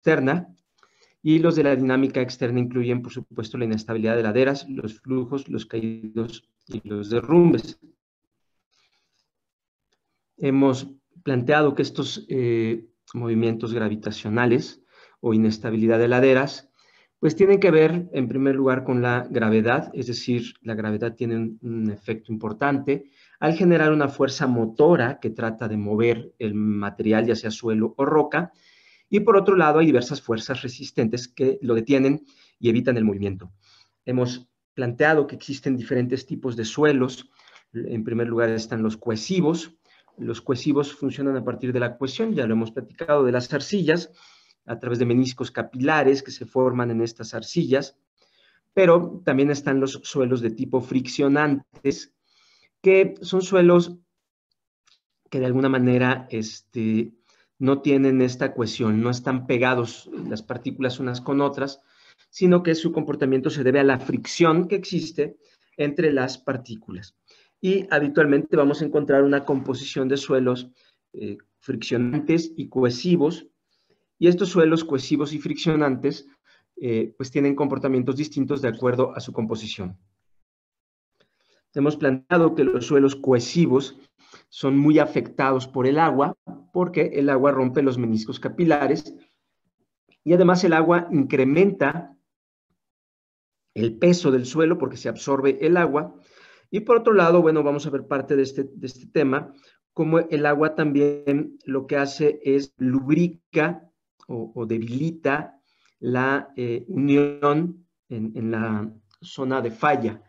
externa. Y los de la dinámica externa incluyen, por supuesto, la inestabilidad de laderas, los flujos, los caídos y los derrumbes. Hemos planteado que estos eh, movimientos gravitacionales o inestabilidad de laderas, pues tienen que ver en primer lugar con la gravedad, es decir, la gravedad tiene un efecto importante al generar una fuerza motora que trata de mover el material, ya sea suelo o roca, y por otro lado hay diversas fuerzas resistentes que lo detienen y evitan el movimiento. Hemos planteado que existen diferentes tipos de suelos. En primer lugar están los cohesivos, los cohesivos funcionan a partir de la cohesión, ya lo hemos platicado, de las arcillas, a través de meniscos capilares que se forman en estas arcillas, pero también están los suelos de tipo friccionantes, que son suelos que de alguna manera este, no tienen esta cohesión, no están pegados las partículas unas con otras, sino que su comportamiento se debe a la fricción que existe entre las partículas y habitualmente vamos a encontrar una composición de suelos eh, friccionantes y cohesivos, y estos suelos cohesivos y friccionantes eh, pues tienen comportamientos distintos de acuerdo a su composición. Hemos planteado que los suelos cohesivos son muy afectados por el agua porque el agua rompe los meniscos capilares y además el agua incrementa el peso del suelo porque se absorbe el agua y por otro lado, bueno, vamos a ver parte de este, de este tema, como el agua también lo que hace es lubrica o, debilita la eh, unión en, en, la zona de falla.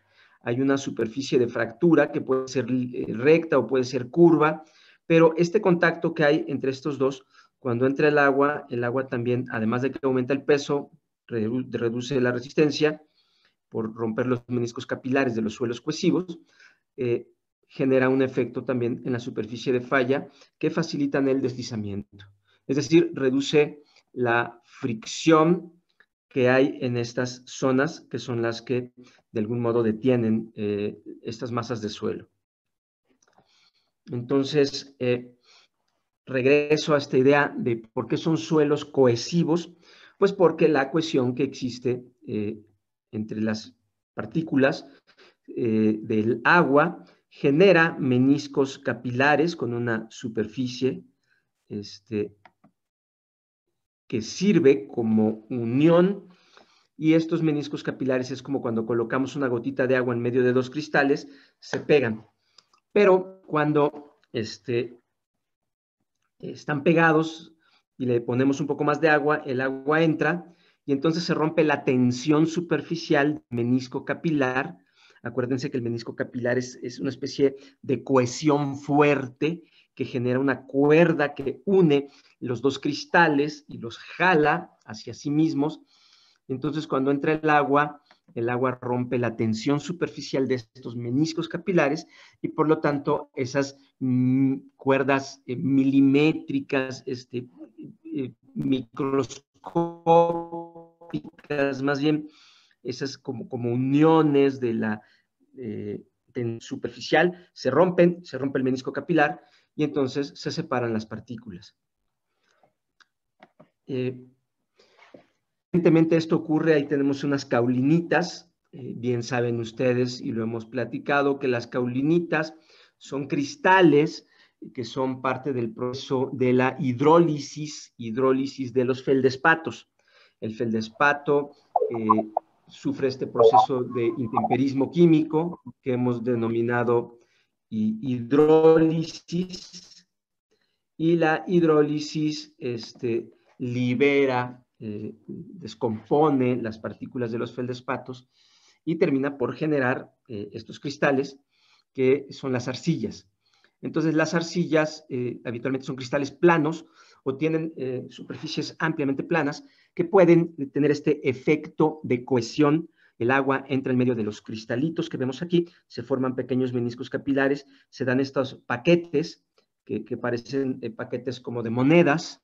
Hay una superficie de fractura que puede ser eh, recta o puede ser curva, pero este contacto que hay entre estos dos, cuando entra el agua, el agua también, además de que aumenta el peso, reduce la resistencia, por romper los meniscos capilares de los suelos cohesivos, eh, genera un efecto también en la superficie de falla que facilitan el deslizamiento. Es decir, reduce la fricción que hay en estas zonas, que son las que de algún modo detienen eh, estas masas de suelo. Entonces, eh, regreso a esta idea de por qué son suelos cohesivos, pues porque la cohesión que existe entre las partículas eh, del agua genera meniscos capilares con una superficie este, que sirve como unión y estos meniscos capilares es como cuando colocamos una gotita de agua en medio de dos cristales, se pegan. Pero cuando este, están pegados y le ponemos un poco más de agua, el agua entra y entonces se rompe la tensión superficial del menisco capilar. Acuérdense que el menisco capilar es, una especie de cohesión fuerte que genera una cuerda que une los dos cristales y los jala hacia sí mismos. Entonces, cuando entra el agua, el agua rompe la tensión superficial de estos meniscos capilares y por lo tanto esas mm, cuerdas eh, milimétricas, este, eh, más bien esas como, como uniones de la eh, superficial se rompen, se rompe el menisco capilar y entonces se separan las partículas. Evidentemente esto ocurre, ahí tenemos unas caulinitas, eh, bien saben ustedes y lo hemos platicado, que las caulinitas son cristales que son parte del proceso de la hidrólisis, hidrólisis de los feldespatos. El feldespato eh, sufre este proceso de intemperismo químico que hemos denominado hidrólisis y la hidrólisis este, libera, eh, descompone las partículas de los feldespatos y termina por generar eh, estos cristales que son las arcillas. Entonces las arcillas habitualmente son cristales planos o tienen superficies ampliamente planas que pueden tener este efecto de cohesión. El agua entra en medio de los cristalitos que vemos aquí, se forman pequeños meniscos capilares, se dan estos paquetes que, parecen eh, paquetes como de monedas.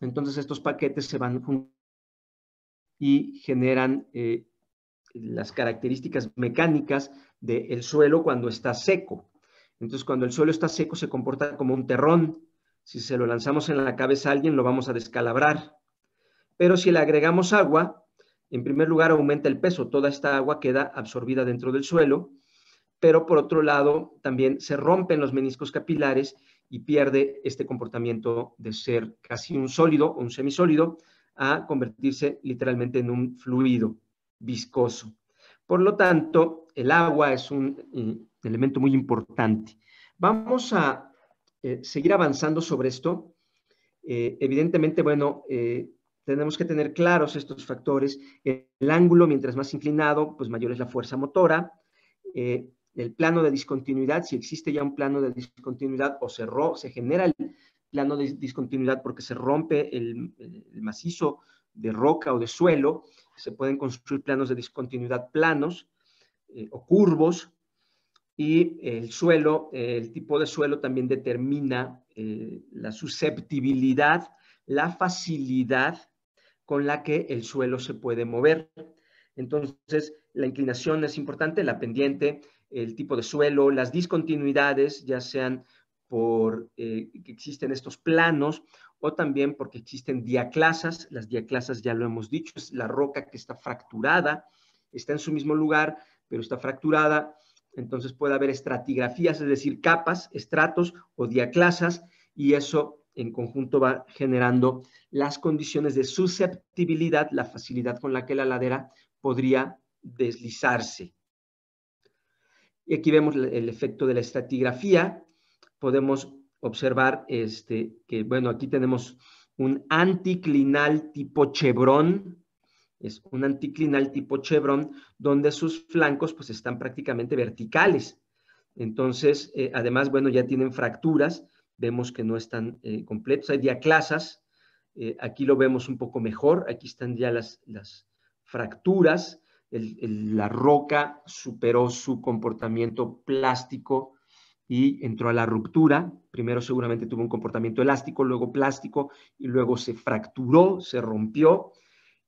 Entonces estos paquetes se van y generan eh, las características mecánicas del suelo cuando está seco. Entonces, cuando el suelo está seco, se comporta como un terrón. Si se lo lanzamos en la cabeza a alguien, lo vamos a descalabrar. Pero si le agregamos agua, en primer lugar aumenta el peso, toda esta agua queda absorbida dentro del suelo, pero por otro lado también se rompen los meniscos capilares y pierde este comportamiento de ser casi un sólido o un semisólido a convertirse literalmente en un fluido viscoso. Por lo tanto, el agua es un eh, elemento muy importante. Vamos a eh, seguir avanzando sobre esto. Eh, evidentemente, bueno, tenemos que tener claros estos factores. El, ángulo, mientras más inclinado, pues mayor es la fuerza motora. El plano de discontinuidad, si existe ya un plano de discontinuidad o se, se genera el plano de discontinuidad porque se rompe el, macizo de roca o de suelo, se pueden construir planos de discontinuidad planos o curvos, y el suelo, el tipo de suelo también determina eh, la susceptibilidad, la facilidad con la que el suelo se puede mover. Entonces, la inclinación es importante, la pendiente, el tipo de suelo, las discontinuidades, ya sean por eh, que existen estos planos o también porque existen diaclasas. Las diaclasas ya lo hemos dicho, es la roca que está fracturada, está en su mismo lugar, pero está fracturada entonces puede haber estratigrafías, es decir, capas, estratos o diaclasas, y eso en conjunto va generando las condiciones de susceptibilidad, la facilidad con la que la ladera podría deslizarse. Y aquí vemos el efecto de la estratigrafía. Podemos observar este, que, bueno, aquí tenemos un anticlinal tipo chevron, es un anticlinal tipo chevron, donde sus flancos pues están prácticamente verticales. Entonces, eh, además, bueno, ya tienen fracturas, vemos que no están eh, completos, hay diaclasas, eh, aquí lo vemos un poco mejor, aquí están ya las, las fracturas, la roca superó su comportamiento plástico y entró a la ruptura. Primero seguramente tuvo un comportamiento elástico, luego plástico y luego se fracturó, se rompió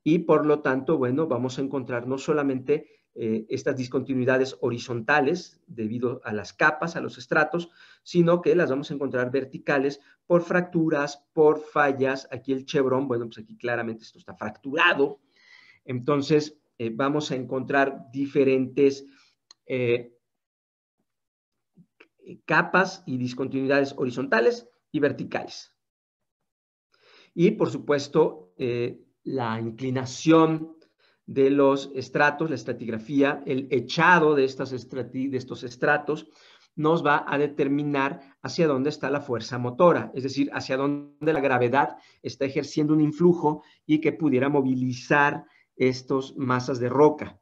y por lo tanto, bueno, vamos a encontrar no solamente eh, estas discontinuidades horizontales debido a las capas, a los estratos, sino que las vamos a encontrar verticales por fracturas, por fallas. Aquí el chevron, bueno, pues aquí claramente esto está fracturado. Entonces, eh, vamos a encontrar diferentes eh, capas y discontinuidades horizontales y verticales. Y, por supuesto, la inclinación de los estratos, la estratigrafía, el echado de, estas de estos estratos, nos va a determinar hacia dónde está la fuerza motora, es decir, hacia dónde la gravedad está ejerciendo un influjo y que pudiera movilizar estas masas de roca.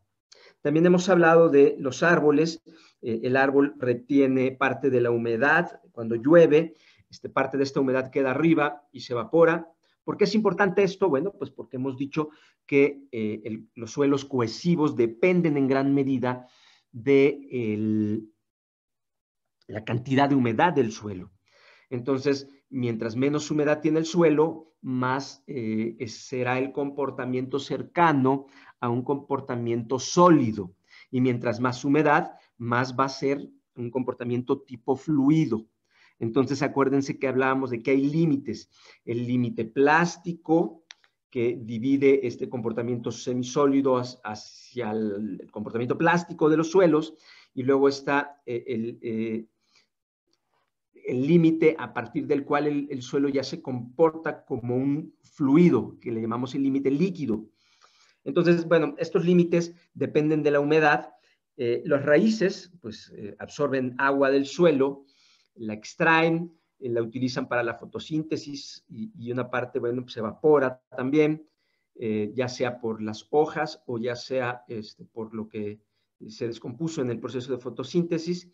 También hemos hablado de los árboles. Eh, el árbol retiene parte de la humedad cuando llueve, este, parte de esta humedad queda arriba y se evapora. ¿Por qué es importante esto? Bueno, pues porque hemos dicho que eh, los suelos cohesivos dependen en gran medida de la cantidad de humedad del suelo. Entonces, mientras menos humedad tiene el suelo, más eh, será el comportamiento cercano a un comportamiento sólido. Y mientras más humedad, más va a ser un comportamiento tipo fluido. Entonces, acuérdense que hablábamos de que hay límites. El límite plástico, que divide este comportamiento semisólido hacia el comportamiento plástico de los suelos, y luego está eh, eh, el, límite a partir del cual el, suelo ya se comporta como un fluido, que le llamamos el límite líquido. Entonces, bueno, estos límites dependen de la humedad. Eh, las raíces, pues, absorben agua del suelo la extraen, eh, la utilizan para la fotosíntesis y, una parte, bueno, pues se evapora también, eh, ya sea por las hojas o ya sea este, por lo que se descompuso en el proceso de fotosíntesis.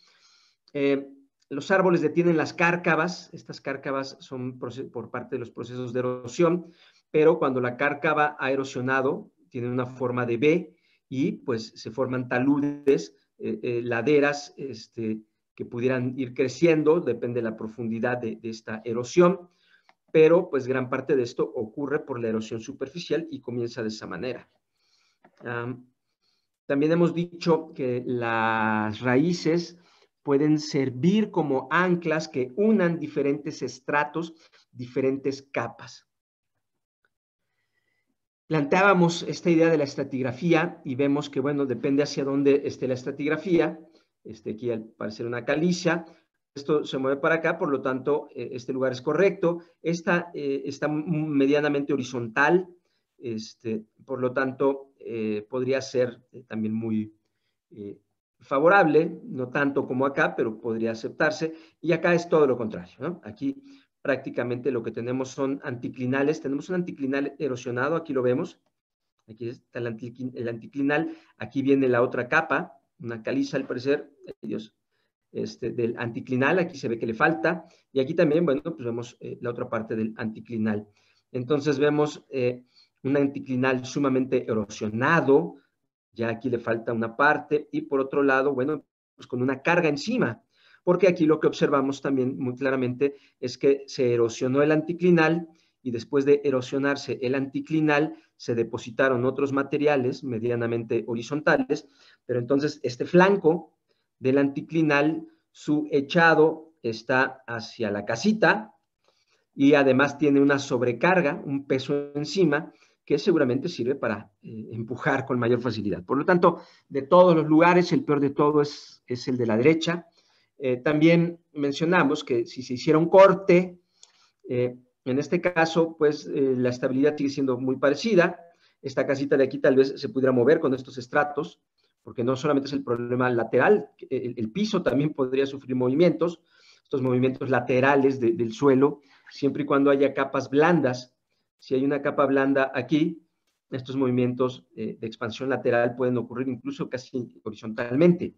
Eh, los árboles detienen las cárcavas, estas cárcavas son por parte de los procesos de erosión, pero cuando la cárcava ha erosionado, tiene una forma de B y pues se forman taludes, laderas, este, que pudieran ir creciendo, depende de la profundidad de, esta erosión, pero pues gran parte de esto ocurre por la erosión superficial y comienza de esa manera. también hemos dicho que las raíces pueden servir como anclas que unan diferentes estratos, diferentes capas. planteábamos esta idea de la estratigrafía y vemos que, bueno, depende hacia dónde esté la estratigrafía. Este aquí al parecer una calicia, esto se mueve para acá, por lo tanto, eh, este lugar es correcto. Esta eh, está medianamente horizontal, este, por lo tanto, eh, podría ser también muy favorable, no tanto como acá, pero podría aceptarse. Y acá es todo lo contrario, ¿no? Aquí prácticamente lo que tenemos son anticlinales. Tenemos un anticlinal erosionado, aquí lo vemos. Aquí está el, anticlinal, aquí viene la otra capa, una caliza al parecer, Dios, este, del anticlinal, aquí se ve que le falta, y aquí también, bueno, pues vemos eh, la otra parte del anticlinal. Entonces vemos eh, un anticlinal sumamente erosionado, ya aquí le falta una parte, y por otro lado, bueno, pues con una carga encima, porque aquí lo que observamos también muy claramente es que se erosionó el anticlinal y después de erosionarse el anticlinal se depositaron otros materiales medianamente horizontales, pero entonces este flanco del anticlinal, su echado está hacia la casita y además tiene una sobrecarga, un peso encima, que seguramente sirve para eh, empujar con mayor facilidad. Por lo tanto, de todos los lugares, el peor de todo es, es el de la derecha. Eh, también mencionamos que si se hiciera un corte, eh, en este caso, pues la estabilidad sigue siendo muy parecida. Esta casita de aquí tal vez se pudiera mover con estos estratos, porque no solamente es el problema lateral, el, piso también podría sufrir movimientos, estos movimientos laterales del suelo, siempre y cuando haya capas blandas. Si hay una capa blanda aquí, estos movimientos eh, de expansión lateral pueden ocurrir incluso casi horizontalmente.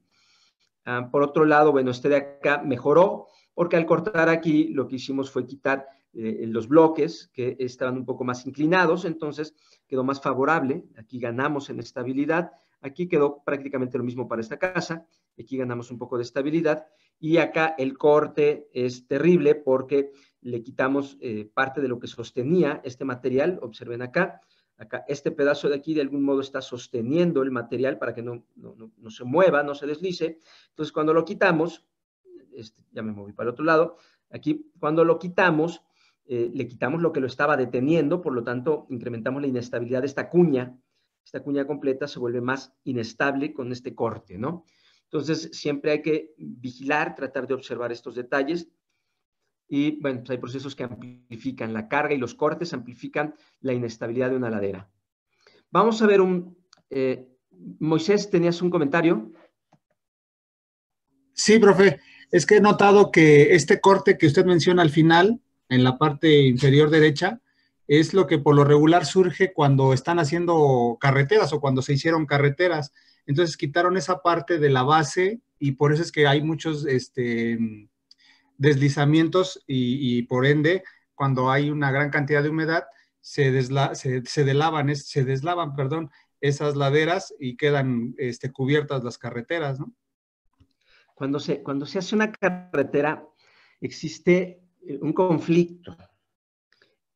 Ah, por otro lado, bueno, este de acá mejoró porque al cortar aquí lo que hicimos fue quitar eh, los bloques que estaban un poco más inclinados, entonces quedó más favorable. Aquí ganamos en estabilidad Aquí quedó prácticamente lo mismo para esta casa. Aquí ganamos un poco de estabilidad. Y acá el corte es terrible porque le quitamos eh, parte de lo que sostenía este material. Observen acá. Acá este pedazo de aquí de algún modo está sosteniendo el material para que no, no, se mueva, no se deslice. Entonces cuando lo quitamos, este, ya me moví para el otro lado, aquí cuando lo quitamos, eh, le quitamos lo que lo estaba deteniendo, por lo tanto incrementamos la inestabilidad de esta cuña esta cuña completa se vuelve más inestable con este corte, ¿no? Entonces, siempre hay que vigilar, tratar de observar estos detalles. Y bueno, pues hay procesos que amplifican la carga y los cortes amplifican la inestabilidad de una ladera. Vamos a ver un... Eh, Moisés, ¿tenías un comentario? Sí, profe. Es que he notado que este corte que usted menciona al final, en la parte inferior derecha, es lo que por lo regular surge cuando están haciendo carreteras o cuando se hicieron carreteras. Entonces quitaron esa parte de la base y por eso es que hay muchos este, deslizamientos y, por ende, cuando hay una gran cantidad de humedad, se, se, delavan, se deslavan perdón, esas laderas y quedan este, cubiertas las carreteras. Cuando, se, cuando se hace una carretera, existe eh, un conflicto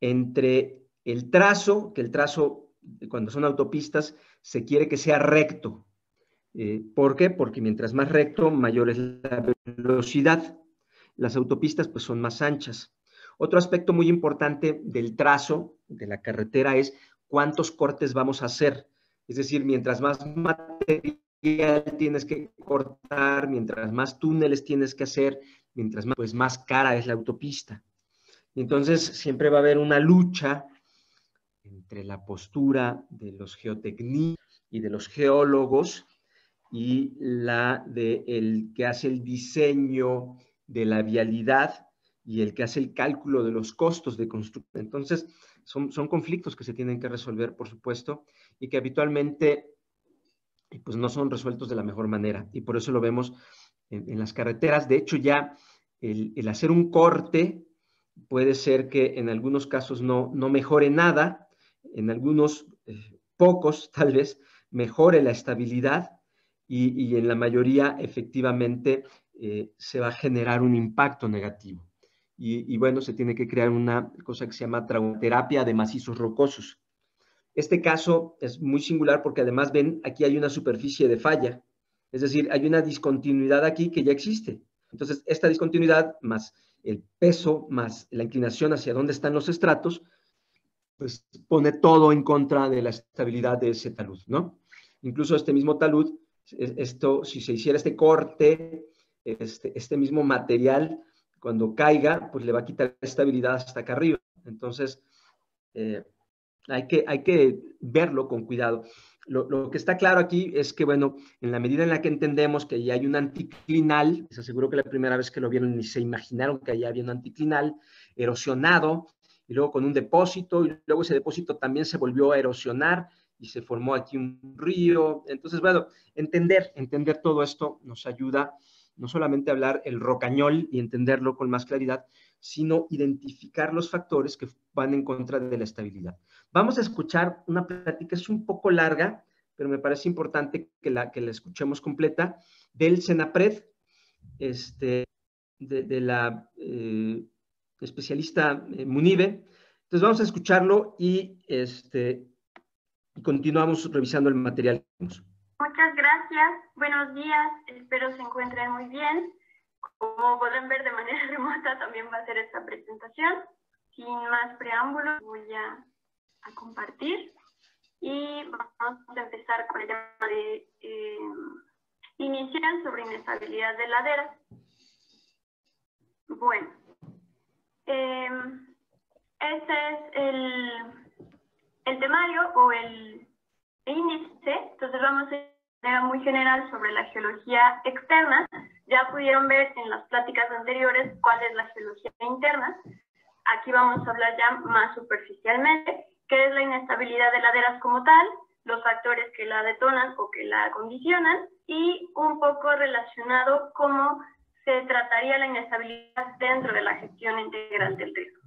entre el trazo, que el trazo, cuando son autopistas, se quiere que sea recto. Eh, ¿Por qué? Porque mientras más recto, mayor es la velocidad. Las autopistas pues son más anchas. Otro aspecto muy importante del trazo de la carretera es cuántos cortes vamos a hacer. Es decir, mientras más material tienes que cortar, mientras más túneles tienes que hacer, mientras más, pues más cara es la autopista. Entonces, siempre va a haber una lucha entre la postura de los geotecnistas y de los geólogos y la de el que hace el diseño de la vialidad y el que hace el cálculo de los costos de construcción. Entonces, son, son conflictos que se tienen que resolver, por supuesto, y que habitualmente pues, no son resueltos de la mejor manera. Y por eso lo vemos en, las carreteras. De hecho, ya el, hacer un corte puede ser que en algunos casos no, no mejore nada, en algunos eh, pocos tal vez mejore la estabilidad y, en la mayoría efectivamente eh, se va a generar un impacto negativo. Y, bueno, se tiene que crear una cosa que se llama traumaterapia de macizos rocosos. Este caso es muy singular porque además ven, aquí hay una superficie de falla, es decir, hay una discontinuidad aquí que ya existe. Entonces, esta discontinuidad más el peso más la inclinación hacia dónde están los estratos, pues pone todo en contra de la estabilidad de ese talud, ¿no? Incluso este mismo talud, esto, si se hiciera este corte, este, este mismo material, cuando caiga, pues le va a quitar estabilidad hasta acá arriba. Entonces, eh, hay, que, hay que verlo con cuidado. Lo, que está claro aquí es que, bueno, en la medida en la que entendemos que ya hay un anticlinal, les aseguro que la primera vez que lo vieron ni se imaginaron que allá había un anticlinal erosionado, y luego con un depósito, y luego ese depósito también se volvió a erosionar y se formó aquí un río. Entonces, bueno, entender, entender todo esto nos ayuda no solamente hablar el rocañol y entenderlo con más claridad, sino identificar los factores que van en contra de la estabilidad. Vamos a escuchar una plática, es un poco larga, pero me parece importante que la, que la escuchemos completa, del Senapred, este, de, la eh, especialista eh, Munive. Entonces vamos a escucharlo y, este, y continuamos revisando el material. Muchas gracias, buenos días, espero se encuentren muy bien. Como pueden ver de manera remota también va a ser esta presentación. Sin más preámbulos voy a, a compartir y vamos a empezar con el tema de eh, inicial sobre inestabilidad de laderas. Bueno, eh, este es el, el temario o el índice, entonces vamos a manera muy general sobre la geología externa. Ya pudieron ver en las pláticas anteriores cuál es la geología interna. Aquí vamos a hablar ya más superficialmente, qué es la inestabilidad de laderas como tal, los factores que la detonan o que la condicionan y un poco relacionado cómo se trataría la inestabilidad dentro de la gestión integral del riesgo.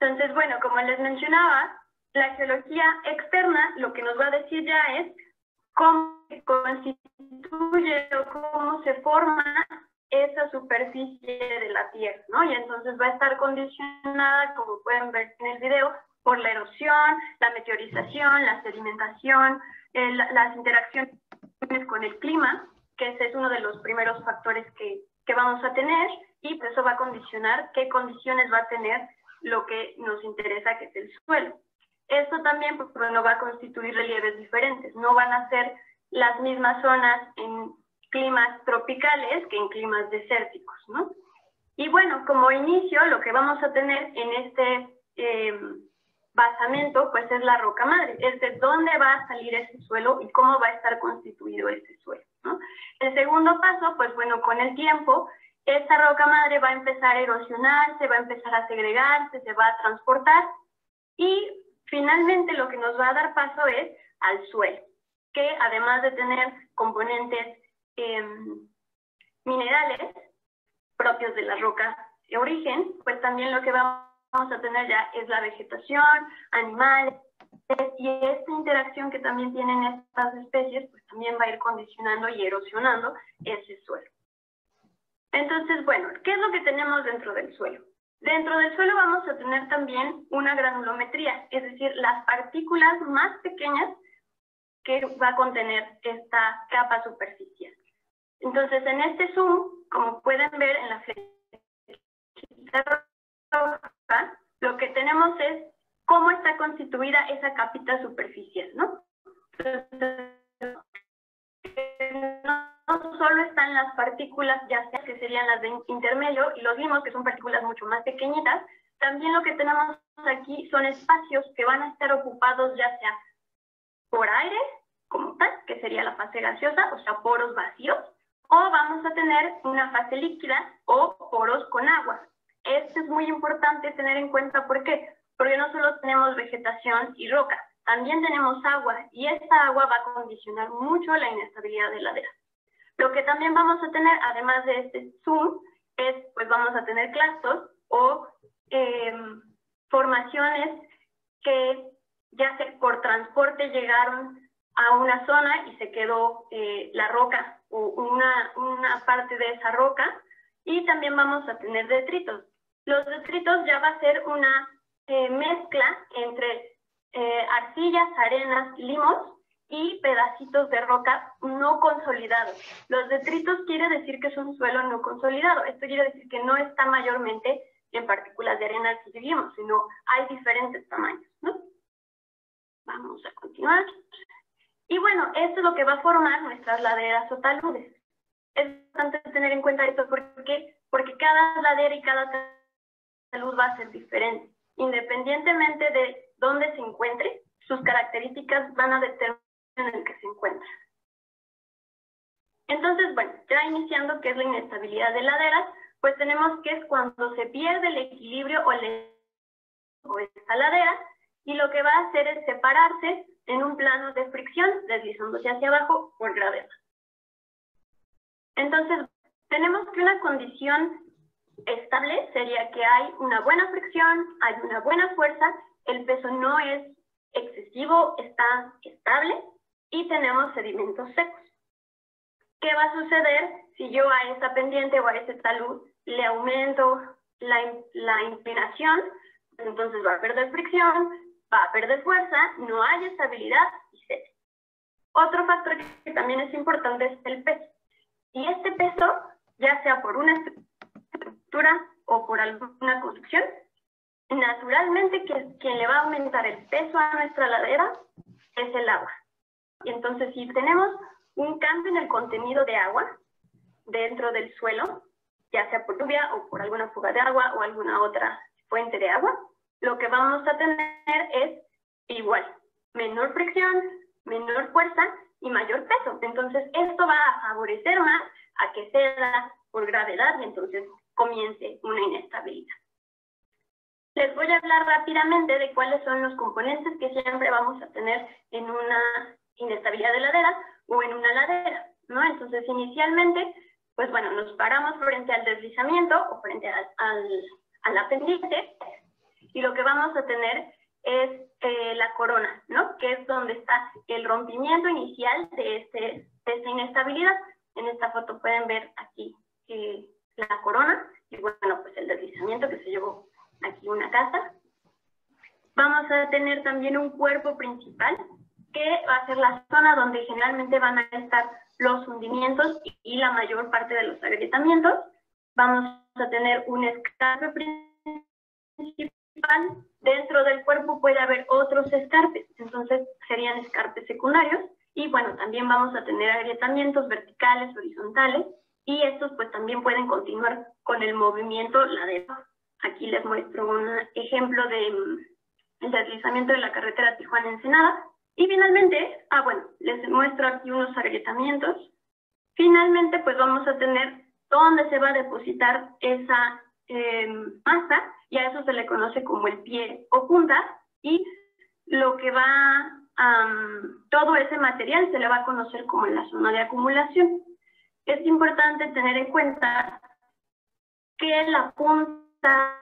Entonces, bueno, como les mencionaba, la geología externa lo que nos va a decir ya es cómo se constituye o cómo se forma esa superficie de la Tierra, ¿no? Y entonces va a estar condicionada, como pueden ver en el video, por la erosión, la meteorización, la sedimentación, las interacciones con el clima, que ese es uno de los primeros factores que, que vamos a tener, y pues eso va a condicionar qué condiciones va a tener lo que nos interesa, que es el suelo. Esto también pues, no va a constituir relieves diferentes, no van a ser las mismas zonas en climas tropicales que en climas desérticos, ¿no? Y bueno, como inicio, lo que vamos a tener en este eh, basamento, pues es la roca madre, es de dónde va a salir ese suelo y cómo va a estar constituido ese suelo, ¿no? El segundo paso, pues bueno, con el tiempo, esta roca madre va a empezar a erosionar, se va a empezar a segregarse, se va a transportar y finalmente lo que nos va a dar paso es al suelo, que además de tener componentes em, minerales propios de la roca de origen, pues también lo que vamos a tener ya es la vegetación, animales, y esta interacción que también tienen estas especies, pues también va a ir condicionando y erosionando ese suelo. Entonces, bueno, ¿qué es lo que tenemos dentro del suelo? Dentro del suelo vamos a tener también una granulometría, es decir, las partículas más pequeñas que va a contener esta capa superficial. Entonces, en este zoom, como pueden ver en la flechita roja, lo que tenemos es cómo está constituida esa capita superficial, ¿no? Solo están las partículas, ya sea que serían las de intermedio, y los vimos que son partículas mucho más pequeñitas, también lo que tenemos aquí son espacios que van a estar ocupados ya sea por aire, como tal, que sería la fase gaseosa, o sea, poros vacíos, o vamos a tener una fase líquida o poros con agua. Esto es muy importante tener en cuenta, ¿por qué? Porque no solo tenemos vegetación y roca, también tenemos agua, y esta agua va a condicionar mucho la inestabilidad de la ladera. Lo que también vamos a tener, además de este zoom, es, pues vamos a tener clastos o em, formaciones que ya se, por transporte llegaron a una zona y se quedó eh, la roca o una, una parte de esa roca y también vamos a tener detritos. Los detritos ya va a ser una eh, mezcla entre eh, arcillas, arenas, limos y pedacitos de roca no consolidados. Los detritos quiere decir que es un suelo no consolidado. Esto quiere decir que no está mayormente en partículas de arena que vivimos, sino hay diferentes tamaños, ¿no? Vamos a continuar. Y bueno, esto es lo que va a formar nuestras laderas o taludes. Es importante tener en cuenta esto porque, porque cada ladera y cada talud va a ser diferente. Independientemente de dónde se encuentre, sus características van a determinar en el que se encuentra. Entonces, bueno, ya iniciando qué es la inestabilidad de laderas, pues tenemos que es cuando se pierde el equilibrio o, o esta ladera y lo que va a hacer es separarse en un plano de fricción, deslizándose hacia abajo por gravedad. Entonces, tenemos que una condición estable sería que hay una buena fricción, hay una buena fuerza, el peso no es excesivo, está estable y tenemos sedimentos secos. ¿Qué va a suceder si yo a esa pendiente o a ese talud le aumento la, la inclinación? Entonces va a perder fricción, va a perder fuerza, no hay estabilidad y se. Otro factor que también es importante es el peso. Y este peso, ya sea por una estructura o por alguna construcción, naturalmente quien le va a aumentar el peso a nuestra ladera es el agua. Y entonces si tenemos un cambio en el contenido de agua dentro del suelo, ya sea por lluvia o por alguna fuga de agua o alguna otra fuente de agua, lo que vamos a tener es igual, menor fricción, menor fuerza y mayor peso. Entonces, esto va a favorecer más a que ceda por gravedad y entonces comience una inestabilidad. Les voy a hablar rápidamente de cuáles son los componentes que siempre vamos a tener en una inestabilidad de ladera o en una ladera, ¿no? Entonces, inicialmente, pues bueno, nos paramos frente al deslizamiento o frente al, al, al pendiente y lo que vamos a tener es eh, la corona, ¿no? Que es donde está el rompimiento inicial de, este, de esta inestabilidad. En esta foto pueden ver aquí eh, la corona y bueno, pues el deslizamiento que se llevó aquí una casa. Vamos a tener también un cuerpo principal que va a ser la zona donde generalmente van a estar los hundimientos y la mayor parte de los agrietamientos. Vamos a tener un escarpe principal dentro del cuerpo puede haber otros escarpes, entonces serían escarpes secundarios. Y bueno, también vamos a tener agrietamientos verticales, horizontales, y estos pues también pueden continuar con el movimiento ladero. Aquí les muestro un ejemplo de mm, deslizamiento de la carretera Tijuana-Ensenada. Y finalmente, ah bueno, les muestro aquí unos agrietamientos. Finalmente pues vamos a tener dónde se va a depositar esa eh, masa y a eso se le conoce como el pie o punta y lo que va, todo ese material se le va a conocer como la zona de acumulación. Es importante tener en cuenta que la punta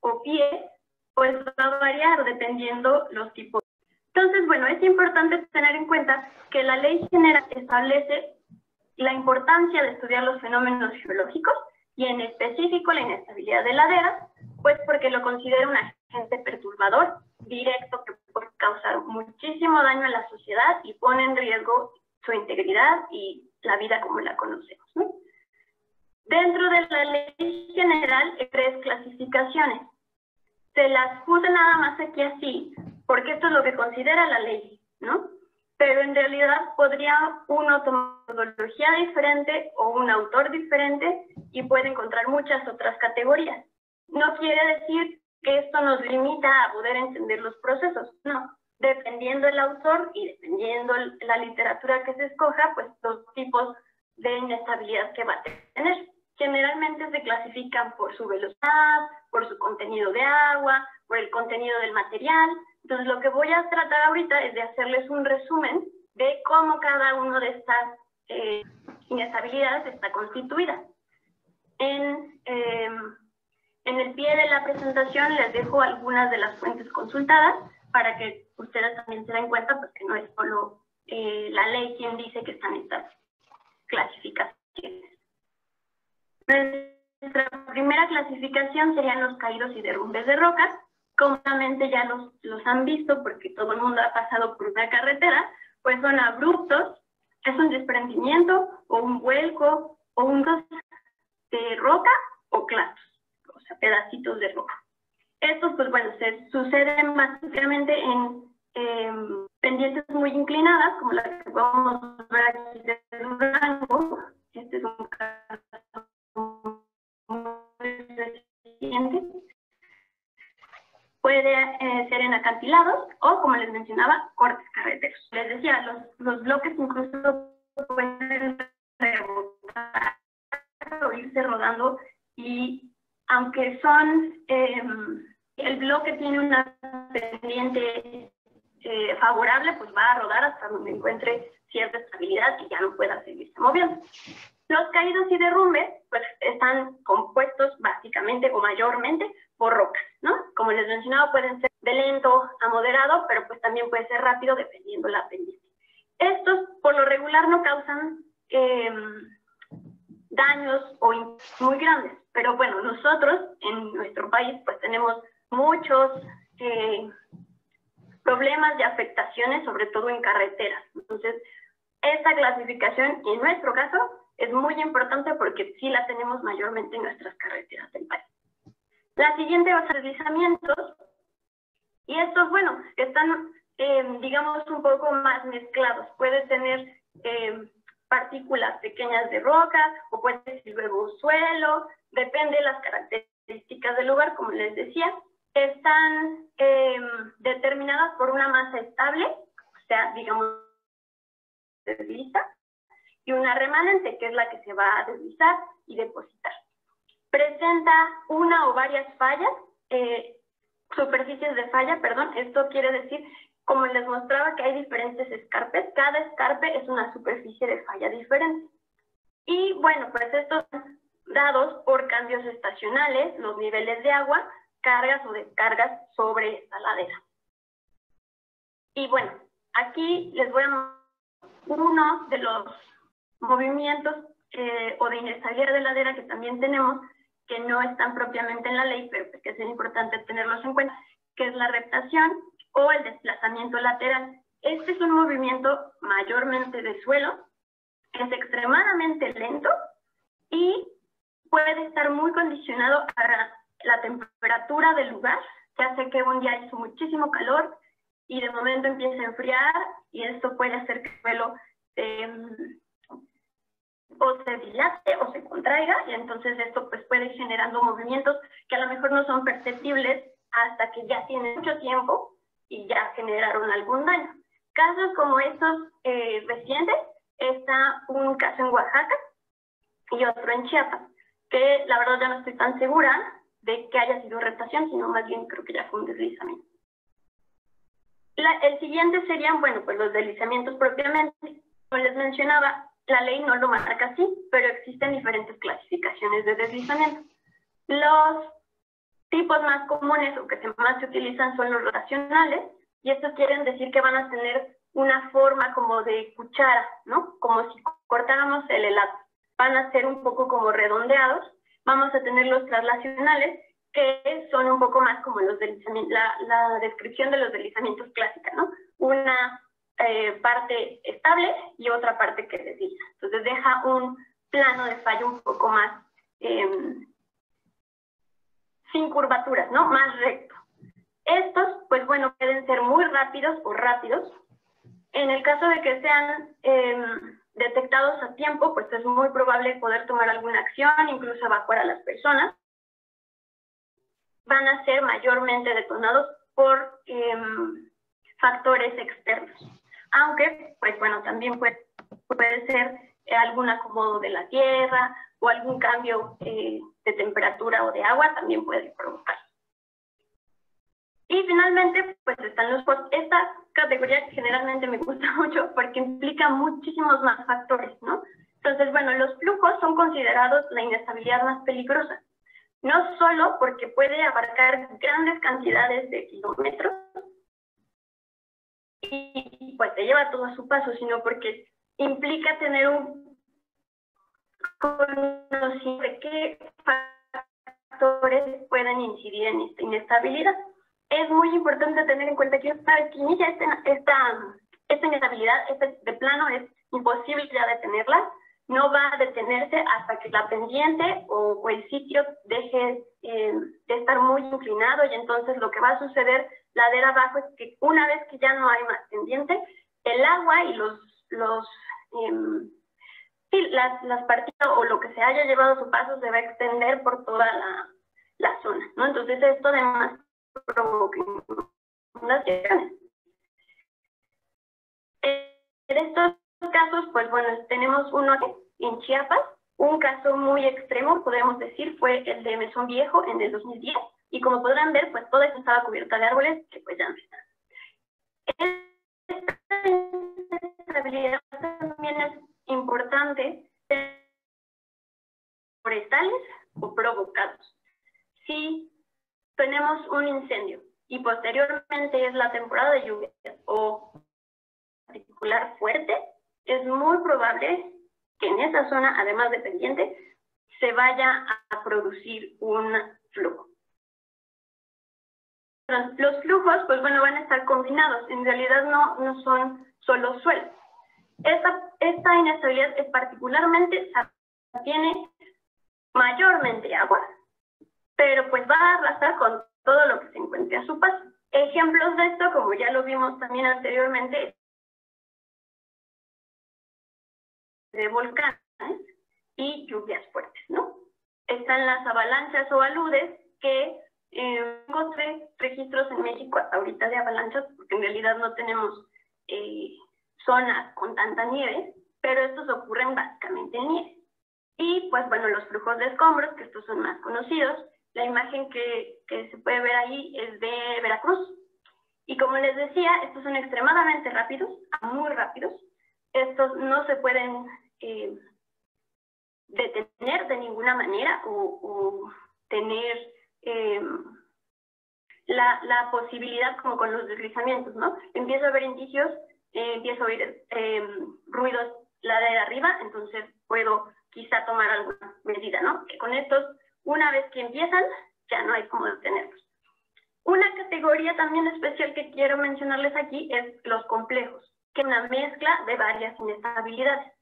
o pie pues va a variar dependiendo los tipos. Entonces, bueno, es importante tener en cuenta que la ley general establece la importancia de estudiar los fenómenos geológicos y en específico la inestabilidad de ladera, pues porque lo considera un agente perturbador directo que puede causar muchísimo daño a la sociedad y pone en riesgo su integridad y la vida como la conocemos. Dentro de la ley general hay tres clasificaciones. Se las puse nada más aquí así, porque esto es lo que considera la ley, ¿no? pero en realidad podría uno tomar metodología diferente o un autor diferente y puede encontrar muchas otras categorías. No quiere decir que esto nos limita a poder entender los procesos, no. Dependiendo el autor y dependiendo la literatura que se escoja, pues los tipos de inestabilidad que va a tener. Generalmente se clasifican por su velocidad, por su contenido de agua, por el contenido del material, entonces, lo que voy a tratar ahorita es de hacerles un resumen de cómo cada una de estas eh, inestabilidades está constituida. En, em, el pie de la presentación les dejo algunas de las fuentes consultadas para que ustedes también se den cuenta, pues que no es solo eh, la ley quien dice que están estas clasificaciones. Nuestra primera clasificación serían los caídos y derrumbes de rocas, comúnmente ya los, los han visto porque todo el mundo ha pasado por una carretera, pues son abruptos, es un desprendimiento o un vuelco o un de roca o clatos. sea, pedacitos de roca. Estos, pues bueno, se suceden básicamente en pendientes muy inclinadas, como la que podemos ver aquí de Durango. Este es un caso Puede eh, ser en acantilados o, como les mencionaba, cortes carreteros. Les decía, los, los bloques incluso pueden rebotar o irse rodando y aunque son, em, el bloque tiene una pendiente eh, favorable, pues va a rodar hasta donde encuentre cierta estabilidad y ya no pueda seguirse moviendo. Los caídos y derrumbes, pues están compuestos básicamente o mayormente por rocas, ¿no? Como les mencionaba, pueden ser de lento a moderado, pero pues también puede ser rápido dependiendo la pendiente. Estos, por lo regular, no causan em, daños o muy grandes, pero bueno, nosotros en nuestro país pues tenemos muchos eh, problemas de afectaciones, sobre todo en carreteras. Entonces, esta clasificación, en nuestro caso, es muy importante porque sí la tenemos mayormente en nuestras carreteras del país. La siguiente va a ser deslizamientos. Y estos, bueno, están, eh, digamos, un poco más mezclados. Puede tener eh, partículas pequeñas de roca o puede ser luego suelo, depende de las características del lugar, como les decía. Están eh, determinadas por una masa estable, o sea, digamos, desliza, y una remanente, que es la que se va a deslizar y depositar. Presenta una o varias fallas, eh, superficies de falla, perdón, esto quiere decir como les mostraba que hay diferentes escarpes, cada escarpe es una superficie de falla diferente. Y bueno, pues estos dados por cambios estacionales, los niveles de agua, cargas o descargas sobre esta ladera. Y bueno, aquí les voy a mostrar uno de los movimientos eh, o de inestabilidad de ladera que también tenemos, que no están propiamente en la ley, pero que es importante tenerlos en cuenta, que es la reptación o el desplazamiento lateral. Este es un movimiento mayormente de suelo, es extremadamente lento y puede estar muy condicionado a la temperatura del lugar, ya sé que un día hizo muchísimo calor y de momento empieza a enfriar y esto puede hacer que el suelo em, o se dilate o se contraiga y entonces esto pues puede ir generando movimientos que a lo mejor no son perceptibles hasta que ya tienen mucho tiempo y ya generaron algún daño. Casos como estos eh, recientes, está un caso en Oaxaca y otro en Chiapas, que la verdad ya no estoy tan segura de que haya sido reptación, sino más bien creo que ya fue un deslizamiento. el siguiente serían, bueno, pues los deslizamientos propiamente. Como les mencionaba, la ley no lo marca así, pero existen diferentes clasificaciones de deslizamiento. Los tipos más comunes o que más se utilizan son los rotacionales, y estos quieren decir que van a tener una forma como de cuchara, ¿no? Como si cortáramos el helado. Van a ser un poco como redondeados. Vamos a tener los traslacionales, que son un poco más como los deslizamientos, la, la descripción de los deslizamientos clásicos, ¿no? Una eh, parte estable y otra parte que desliza. Entonces deja un plano de fallo un poco más eh, sin curvaturas, ¿no? Más recto. Estos, pues bueno, pueden ser muy rápidos o rápidos. En el caso de que sean em, detectados a tiempo, pues es muy probable poder tomar alguna acción, incluso evacuar a las personas. Van a ser mayormente detonados por em, factores externos. Aunque, pues bueno, también puede, puede ser algún acomodo de la tierra o algún cambio eh, de temperatura o de agua también puede provocar. Y finalmente, pues están los. Esta categoría generalmente me gusta mucho porque implica muchísimos más factores, ¿no? Entonces, bueno, los flujos son considerados la inestabilidad más peligrosa. No solo porque puede abarcar grandes cantidades de kilómetros y pues te lleva todo a su paso, sino porque implica tener un conocimiento de qué factores pueden incidir en esta inestabilidad. Es muy importante tener en cuenta que vez que inicia esta, esta, esta inestabilidad, este de plano es imposible ya detenerla, no va a detenerse hasta que la pendiente o, el sitio deje eh, de estar muy inclinado y entonces lo que va a suceder ladera abajo es que una vez que ya no hay más pendiente, el agua y los, los em, las, las partidas o lo que se haya llevado a su paso se va a extender por toda la, la zona, ¿no? Entonces esto además provoca inundaciones. En estos casos, pues bueno, tenemos uno en Chiapas, un caso muy extremo, podemos decir, fue el de Mesón Viejo en el 2010, y como podrán ver, pues toda esta estaba cubierta de árboles que pues ya no están. Esta también es importante forestales o provocados. Si tenemos un incendio y posteriormente es la temporada de lluvia o particular fuerte, es muy probable que en esa zona, además de pendiente, se vaya a producir un flujo. Los flujos, pues bueno, van a estar combinados. En realidad no, no son solo suelos. Esta, esta inestabilidad es particularmente, tiene mayormente agua, pero pues va a arrasar con todo lo que se encuentre a su paso. Ejemplos de esto, como ya lo vimos también anteriormente, de volcanes y lluvias fuertes, ¿no? Están las avalanchas o aludes que eh, encontré registros en México hasta ahorita de avalanchas, porque en realidad no tenemos eh, zonas con tanta nieve, pero estos ocurren básicamente en nieve. Y pues bueno, los flujos de escombros, que estos son más conocidos, la imagen que, que se puede ver ahí es de Veracruz. Y como les decía, estos son extremadamente rápidos, muy rápidos. Estos no se pueden eh, detener de ninguna manera o, tener eh, la, la, posibilidad como con los deslizamientos, ¿no? Empiezo a ver indicios, eh, empiezo a oír ruidos la de arriba, entonces puedo quizá tomar alguna medida, ¿no? Que con estos, una vez que empiezan, ya no hay cómo detenerlos. Una categoría también especial que quiero mencionarles aquí es los complejos, que es una mezcla de varias inestabilidades.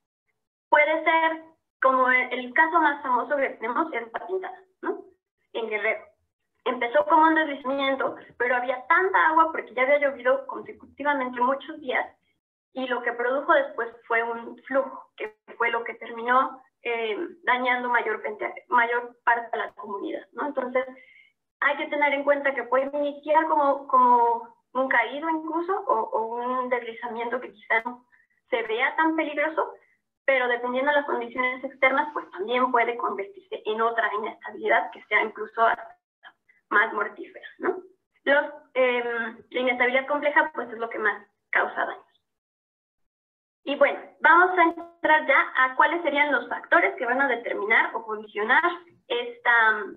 Puede ser, como el caso más famoso que tenemos es Patintada, ¿no? En Guerrero. Empezó como un deslizamiento, pero había tanta agua porque ya había llovido consecutivamente muchos días y lo que produjo después fue un flujo, que fue lo que terminó eh, dañando mayor, mayor parte de la comunidad, ¿no? Entonces, hay que tener en cuenta que puede iniciar como, como un caído incluso o, o un deslizamiento que quizá no se vea tan peligroso, pero dependiendo de las condiciones externas, pues también puede convertirse en otra inestabilidad que sea incluso más mortífera, ¿no? Los, em, la inestabilidad compleja, pues es lo que más causa daños. Y bueno, vamos a entrar ya a cuáles serían los factores que van a determinar o condicionar esta mm,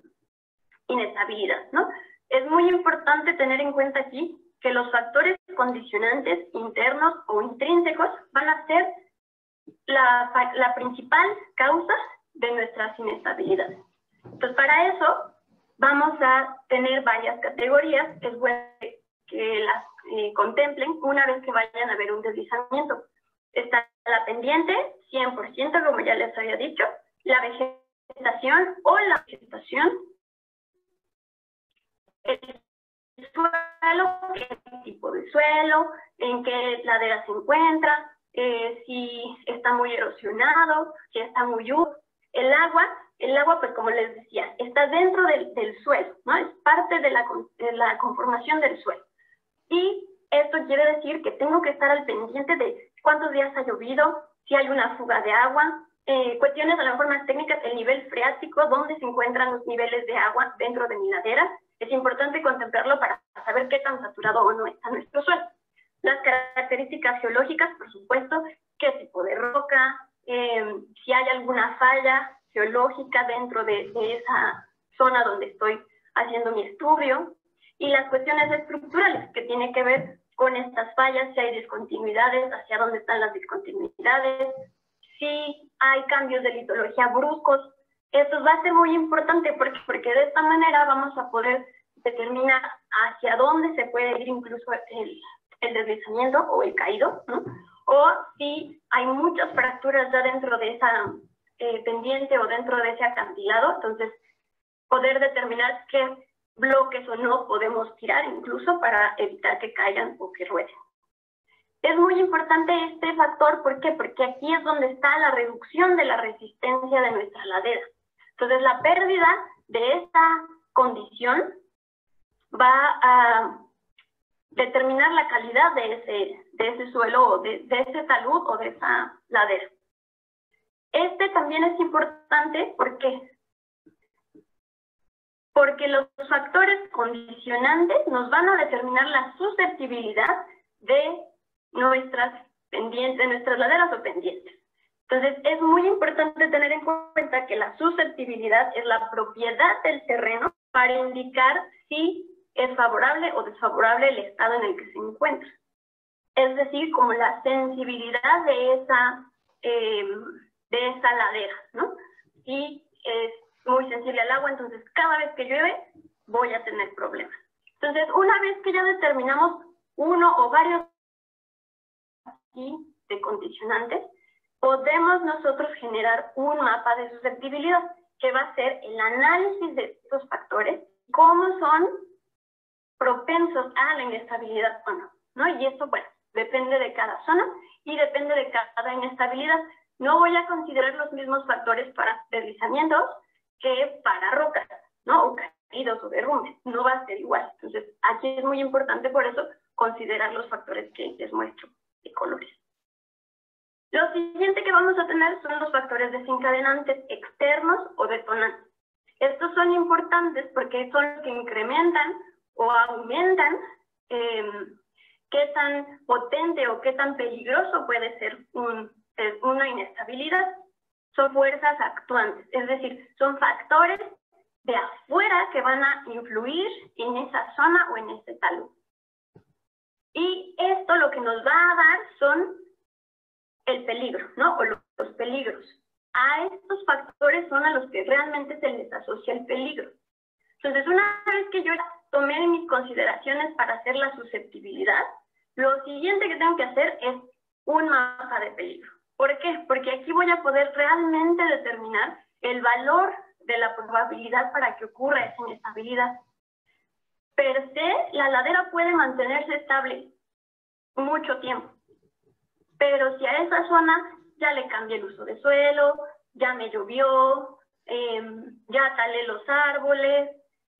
inestabilidad, ¿no? Es muy importante tener en cuenta aquí que los factores condicionantes internos o intrínsecos van a ser la, la principal causa de nuestras inestabilidades. Entonces, para eso vamos a tener varias categorías es bueno que las eh, contemplen una vez que vayan a ver un deslizamiento. Está la pendiente, 100%, como ya les había dicho, la vegetación o la vegetación, el suelo, qué tipo de suelo, en qué ladera se encuentra, eh, si está muy erosionado, si está muy húmedo. El agua, el agua, pues como les decía, está dentro del, suelo, ¿no? Es parte de la, de la conformación del suelo. Y esto quiere decir que tengo que estar al pendiente de cuántos días ha llovido, si hay una fuga de agua, eh, cuestiones a lo mejor más técnicas, el nivel freático, dónde se encuentran los niveles de agua dentro de mi ladera. Es importante contemplarlo para saber qué tan saturado o no está nuestro suelo las características geológicas, por supuesto, qué tipo de roca, eh, si hay alguna falla geológica dentro de, esa zona donde estoy haciendo mi estudio, y las cuestiones estructurales que tienen que ver con estas fallas, si hay discontinuidades, hacia dónde están las discontinuidades, si hay cambios de litología bruscos. Esto va a ser muy importante porque, porque de esta manera vamos a poder determinar hacia dónde se puede ir incluso el, el deslizamiento o el caído, ¿no? o si hay muchas fracturas ya dentro de esa eh, pendiente o dentro de ese acantilado, entonces poder determinar qué bloques o no podemos tirar incluso para evitar que caigan o que rueden. Es muy importante este factor, ¿por qué? Porque aquí es donde está la reducción de la resistencia de nuestra ladera. Entonces, la pérdida de esta condición va a determinar la calidad de ese, de ese suelo o de, de ese talud o de esa ladera. Este también es importante, porque porque los factores condicionantes nos van a determinar la susceptibilidad de nuestras pendientes, de nuestras laderas o pendientes. Entonces, es muy importante tener en cuenta que la susceptibilidad es la propiedad del terreno para indicar si es favorable o desfavorable el estado en el que se encuentra. Es decir, como la sensibilidad de esa, eh, de esa ladera, ¿no? Y es muy sensible al agua, entonces cada vez que llueve voy a tener problemas. Entonces, una vez que ya determinamos uno o varios de condicionantes, podemos nosotros generar un mapa de susceptibilidad que va a ser el análisis de estos factores, cómo son propensos a la inestabilidad o no, ¿no? Y esto, bueno, depende de cada zona y depende de cada inestabilidad. No voy a considerar los mismos factores para deslizamientos, que para rocas, ¿no? O caídos o derrumbes, no va a ser igual. Entonces, aquí es muy importante por eso considerar los factores que les muestro de colores. Lo siguiente que vamos a tener son los factores desencadenantes externos o detonantes. Estos son importantes porque son los que incrementan o aumentan em, qué tan potente o qué tan peligroso puede ser eh, una inestabilidad son fuerzas actuantes, es decir, son factores de afuera que van a influir en esa zona o en ese talud. Y esto lo que nos va a dar son el peligro, ¿no? O los peligros. A estos factores son a los que realmente se les asocia el peligro. Entonces, una vez que yo tomé mis consideraciones para hacer la susceptibilidad, lo siguiente que tengo que hacer es un mapa de peligro. ¿Por qué? Porque aquí voy a poder realmente determinar el valor de la probabilidad para que ocurra esa inestabilidad. Per se, la ladera puede mantenerse estable mucho tiempo, pero si a esa zona ya le cambié el uso de suelo, ya me llovió, em, ya talé los árboles,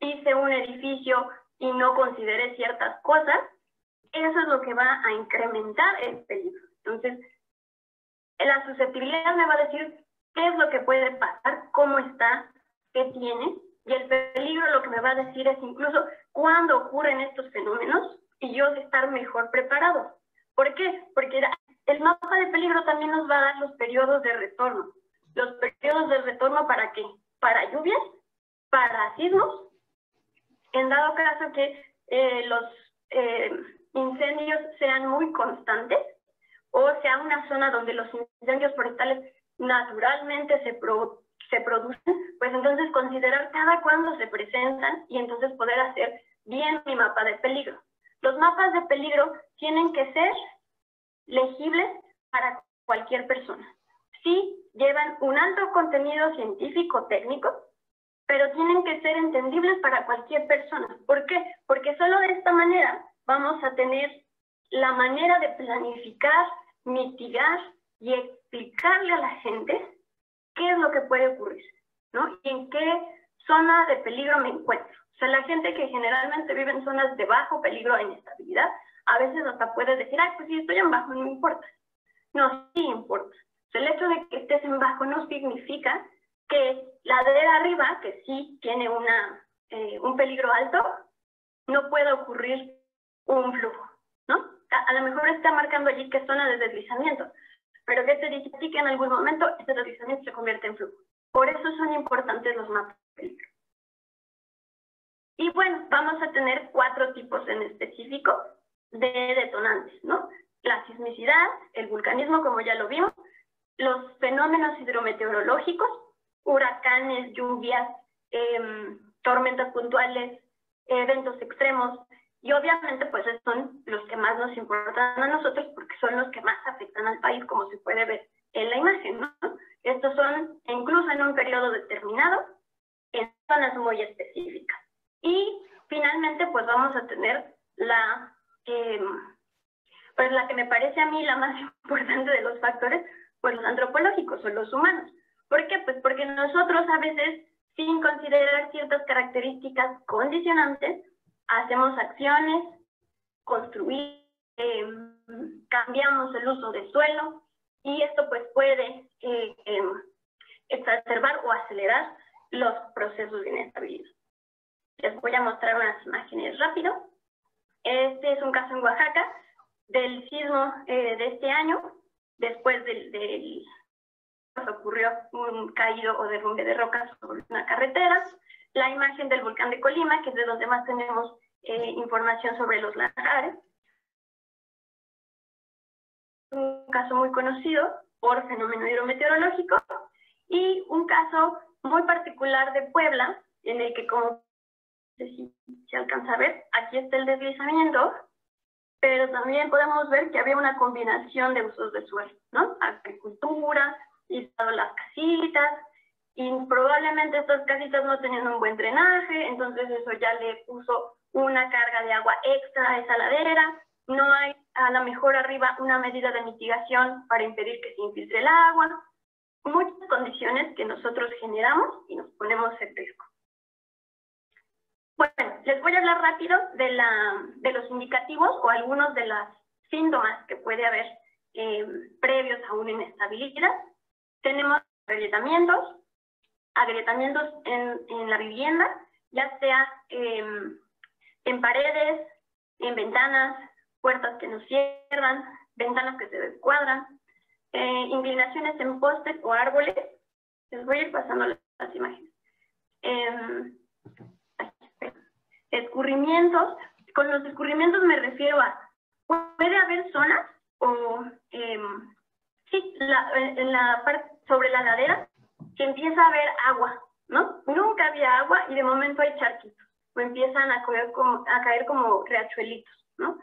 hice un edificio y no consideré ciertas cosas, eso es lo que va a incrementar el peligro. Entonces, la susceptibilidad me va a decir qué es lo que puede pasar, cómo está, qué tiene, y el peligro lo que me va a decir es incluso cuándo ocurren estos fenómenos y yo estar mejor preparado. ¿Por qué? Porque el mapa de peligro también nos va a dar los periodos de retorno. Los periodos de retorno para qué? Para lluvias, para sismos, en dado caso que eh, los eh, incendios sean muy constantes, o sea una zona donde los incendios forestales naturalmente se, se producen, pues entonces considerar cada cuándo se presentan y entonces poder hacer bien mi mapa de peligro. Los mapas de peligro tienen que ser legibles para cualquier persona. Sí, llevan un alto contenido científico técnico, pero tienen que ser entendibles para cualquier persona. ¿Por qué? Porque solo de esta manera vamos a tener la manera de planificar mitigar y explicarle a la gente qué es lo que puede ocurrir, ¿no? Y en qué zona de peligro me encuentro. O sea, la gente que generalmente vive en zonas de bajo peligro e inestabilidad, a veces hasta puede decir, ay, pues si estoy en bajo, no me importa. No, sí importa. O sea, el hecho de que estés en bajo no significa que la de arriba, que sí tiene una, eh, un peligro alto, no pueda ocurrir un flujo. A, lo mejor está marcando allí qué zona de deslizamiento, pero que te dice que en algún momento ese deslizamiento se convierte en flujo. Por eso son importantes los mapas de peligro. Y bueno, vamos a tener cuatro tipos en específico de detonantes, ¿no? La sismicidad, el vulcanismo, como ya lo vimos, los fenómenos hidrometeorológicos, huracanes, lluvias, em, tormentas puntuales, eventos extremos, Y obviamente, pues son los que más nos importan a nosotros porque son los que más afectan al país, como se puede ver en la imagen, ¿no? Estos son incluso en un periodo determinado, en zonas muy específicas. Y finalmente, pues vamos a tener la, eh, pues la que me parece a mí la más importante de los factores, pues los antropológicos o los humanos. ¿Por qué? Pues porque nosotros a veces, sin considerar ciertas características condicionantes, hacemos acciones, construimos, em, cambiamos el uso del suelo y esto pues puede eh, em, exacerbar o acelerar los procesos de inestabilidad. Les voy a mostrar unas imágenes rápido. Este es un caso en Oaxaca del sismo eh, de este año, después del, del ocurrió un caído o derrumbe de rocas sobre una carretera. La imagen del volcán de Colima, que es de donde más tenemos eh, información sobre los lajares. Un caso muy conocido por fenómeno hidrometeorológico y un caso muy particular de Puebla, en el que como si se alcanza a ver, aquí está el deslizamiento, pero también podemos ver que había una combinación de usos de suelo, ¿no? Agricultura, y las casitas, y probablemente estas casitas no tenían un buen drenaje, entonces eso ya le puso una carga de agua extra a esa ladera, no hay a lo mejor arriba una medida de mitigación para impedir que se infiltre el agua, muchas condiciones que nosotros generamos y nos ponemos en riesgo. Bueno, les voy a hablar rápido de, la, de los indicativos o algunos de los síntomas que puede haber eh, previos a una inestabilidad. Tenemos agrietamientos, agrietamientos en, en la vivienda, ya sea em, en paredes, en ventanas, puertas que no cierran, ventanas que se descuadran, eh, inclinaciones en postes o árboles. Les voy a ir pasando las, imágenes. Em, escurrimientos. Con los escurrimientos me refiero a, puede haber zonas o, em, sí, en la parte sobre la ladera que empieza a haber agua, ¿no? Nunca había agua y de momento hay charquitos o empiezan a caer como, a caer como riachuelitos, ¿no?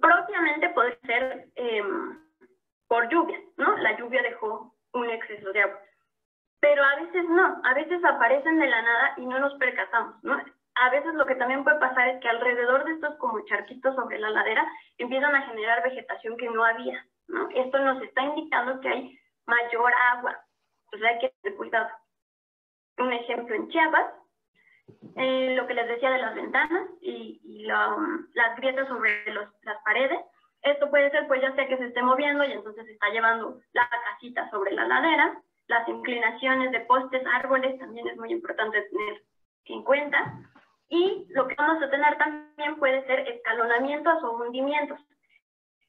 Propiamente puede ser em, por lluvia, ¿no? La lluvia dejó un exceso de agua. Pero a veces no, a veces aparecen de la nada y no nos percatamos, ¿no? A veces lo que también puede pasar es que alrededor de estos como charquitos sobre la ladera empiezan a generar vegetación que no había, ¿no? Esto nos está indicando que hay mayor agua. Pues hay que tener cuidado. Un ejemplo en Chiapas, eh, lo que les decía de las ventanas y, las grietas sobre las paredes. Esto puede ser, pues ya sea que se esté moviendo y entonces se está llevando la casita sobre la ladera. Las inclinaciones de postes, árboles, también es muy importante tener en cuenta. Y lo que vamos a tener también puede ser escalonamientos o hundimientos.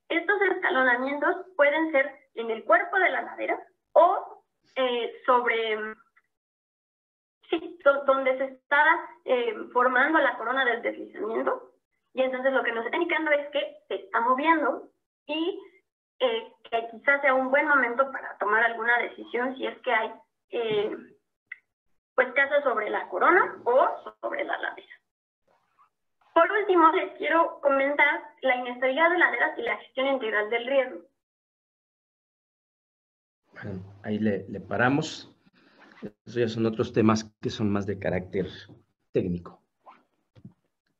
Estos escalonamientos pueden ser en el cuerpo de la ladera o eh, sobre, sí, donde se está eh, formando la corona del deslizamiento. Y entonces lo que nos está indicando es que se está moviendo y eh, que quizás sea un buen momento para tomar alguna decisión si es que hay pues casos sobre la corona o sobre la ladera. Por último, les quiero comentar la inestabilidad de laderas y la gestión integral del riesgo ahí le, paramos. Esos ya son otros temas que son más de carácter técnico.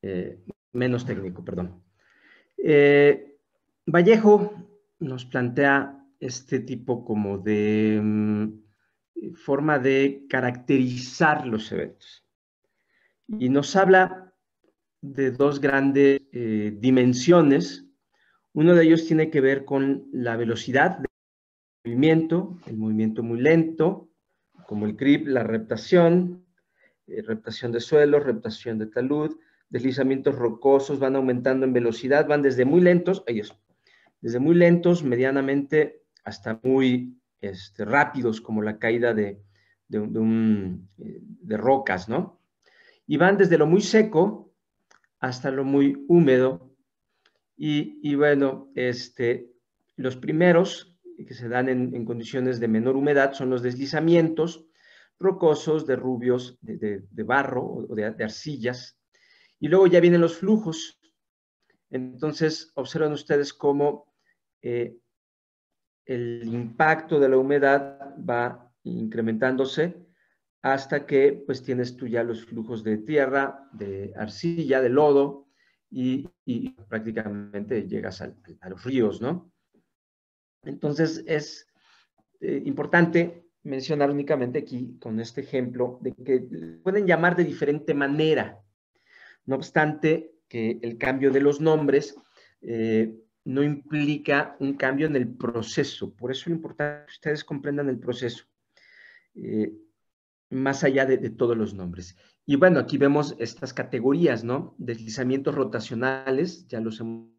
Eh, menos técnico, perdón. Eh, Vallejo nos plantea este tipo como de mm, forma de caracterizar los eventos. Y nos habla de dos grandes eh, dimensiones. Uno de ellos tiene que ver con la velocidad movimiento, el movimiento muy lento, como el creep, la reptación, eh, reptación de suelo, reptación de talud, deslizamientos rocosos, van aumentando en velocidad, van desde muy lentos, ellos, desde muy lentos, medianamente, hasta muy este, rápidos, como la caída de, de, eh, de rocas, ¿no? Y van desde lo muy seco hasta lo muy húmedo. Y, y bueno, este, los primeros que se dan en, condiciones de menor humedad son los deslizamientos rocosos, de rubios, de, barro o de, arcillas. Y luego ya vienen los flujos, Entonces, observan ustedes cómo eh, el impacto de la humedad va incrementándose hasta que pues tienes tú ya los flujos de tierra, de arcilla, de lodo y, prácticamente llegas a los ríos, ¿no? Entonces es eh, importante mencionar únicamente aquí con este ejemplo de que pueden llamar de diferente manera. No obstante que el cambio de los nombres eh, no implica un cambio en el proceso. Por eso es importante que ustedes comprendan el proceso, eh, más allá de, todos los nombres. Y bueno, aquí vemos estas categorías, ¿no? Deslizamientos rotacionales, ya los hemos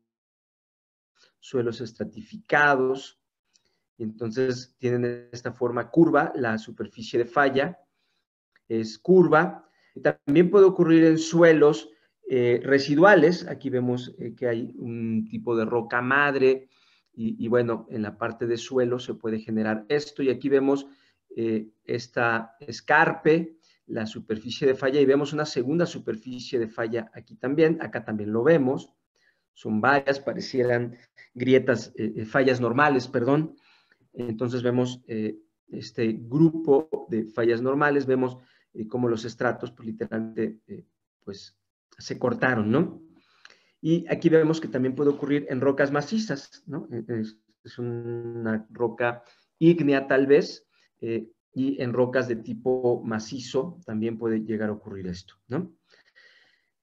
suelos estratificados, entonces tienen esta forma curva, la superficie de falla es curva. También puede ocurrir en suelos eh, residuales, aquí vemos eh, que hay un tipo de roca madre y, bueno, en la parte de suelo se puede generar esto. Y aquí vemos eh, esta escarpe, la superficie de falla. Y vemos una segunda superficie de falla aquí también, acá también lo vemos, son varias, parecieran grietas, fallas normales, perdón, entonces vemos este grupo de fallas normales, vemos cómo los estratos pues, literalmente pues se cortaron, ¿no? Y aquí vemos que también puede ocurrir en rocas macizas, ¿no? Es, una roca ígnea tal vez, eh, y en rocas de tipo macizo también puede llegar a ocurrir esto, ¿no?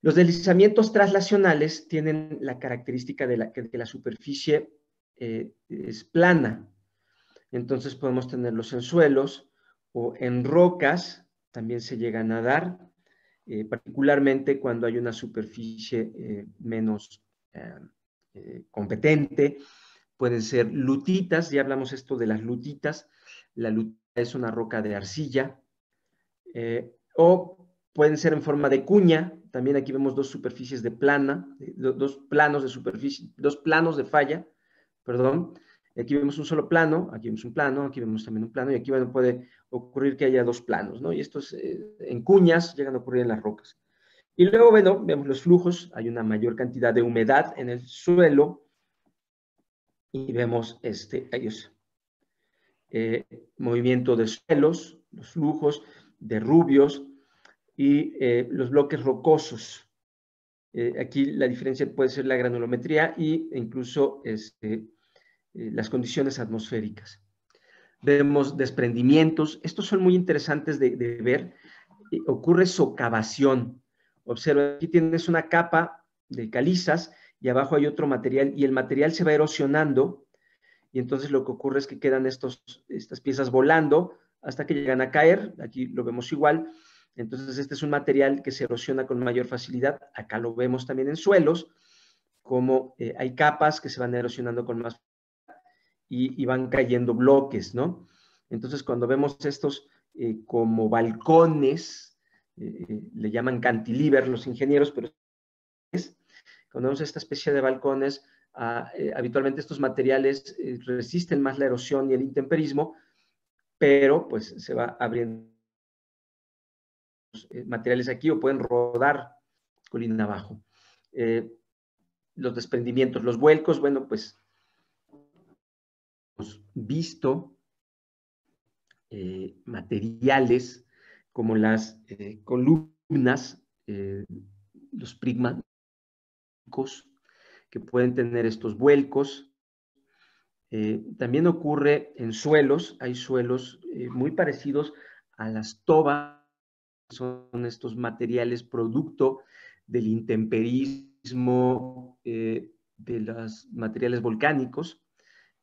Los deslizamientos traslacionales tienen la característica de, que la superficie eh, es plana. Entonces podemos tenerlos en suelos o en rocas, también se llegan a dar, eh, particularmente cuando hay una superficie eh, menos competente. Pueden ser lutitas, ya hablamos esto de las lutitas. La lutita es una roca de arcilla. o pueden ser en forma de cuña. También aquí vemos dos superficies de plana, dos planos de superficie, dos planos de falla, perdón, Aquí vemos un solo plano, aquí vemos un plano, aquí vemos también un plano y aquí puede ocurrir que haya dos planos, ¿no? Y estos eh, en cuñas llegan a ocurrir en las rocas. Y luego, bueno, vemos los flujos, hay una mayor cantidad de humedad en el suelo y vemos este, ellos, eh, movimiento de suelos, los flujos de rubios y eh, los bloques rocosos. aquí la diferencia puede ser la granulometría e incluso este, eh, las condiciones atmosféricas. Vemos desprendimientos, estos son muy interesantes de, ver. Eh, ocurre socavación. Observa, aquí tienes una capa de calizas y abajo hay otro material y el material se va erosionando y entonces lo que ocurre es que quedan estos, estas piezas volando hasta que llegan a caer. Aquí lo vemos igual. Entonces este es un material que se erosiona con mayor facilidad. Acá lo vemos también en suelos, como eh, hay capas que se van erosionando con más y, van cayendo bloques, ¿no? Entonces, cuando vemos estos eh, como balcones, eh, le llaman cantilever los ingenieros, pero cuando vemos esta especie de balcones, ah, habitualmente estos materiales resisten más la erosión y el intemperismo, pero pues se va abriendo materiales aquí o pueden rodar colina abajo. los desprendimientos, los vuelcos, bueno, pues visto eh, materiales como las eh, columnas, eh, los prismáticos, que pueden tener estos vuelcos. también ocurre en suelos, hay suelos muy parecidos a las tobas, son estos materiales producto del intemperismo de los materiales volcánicos,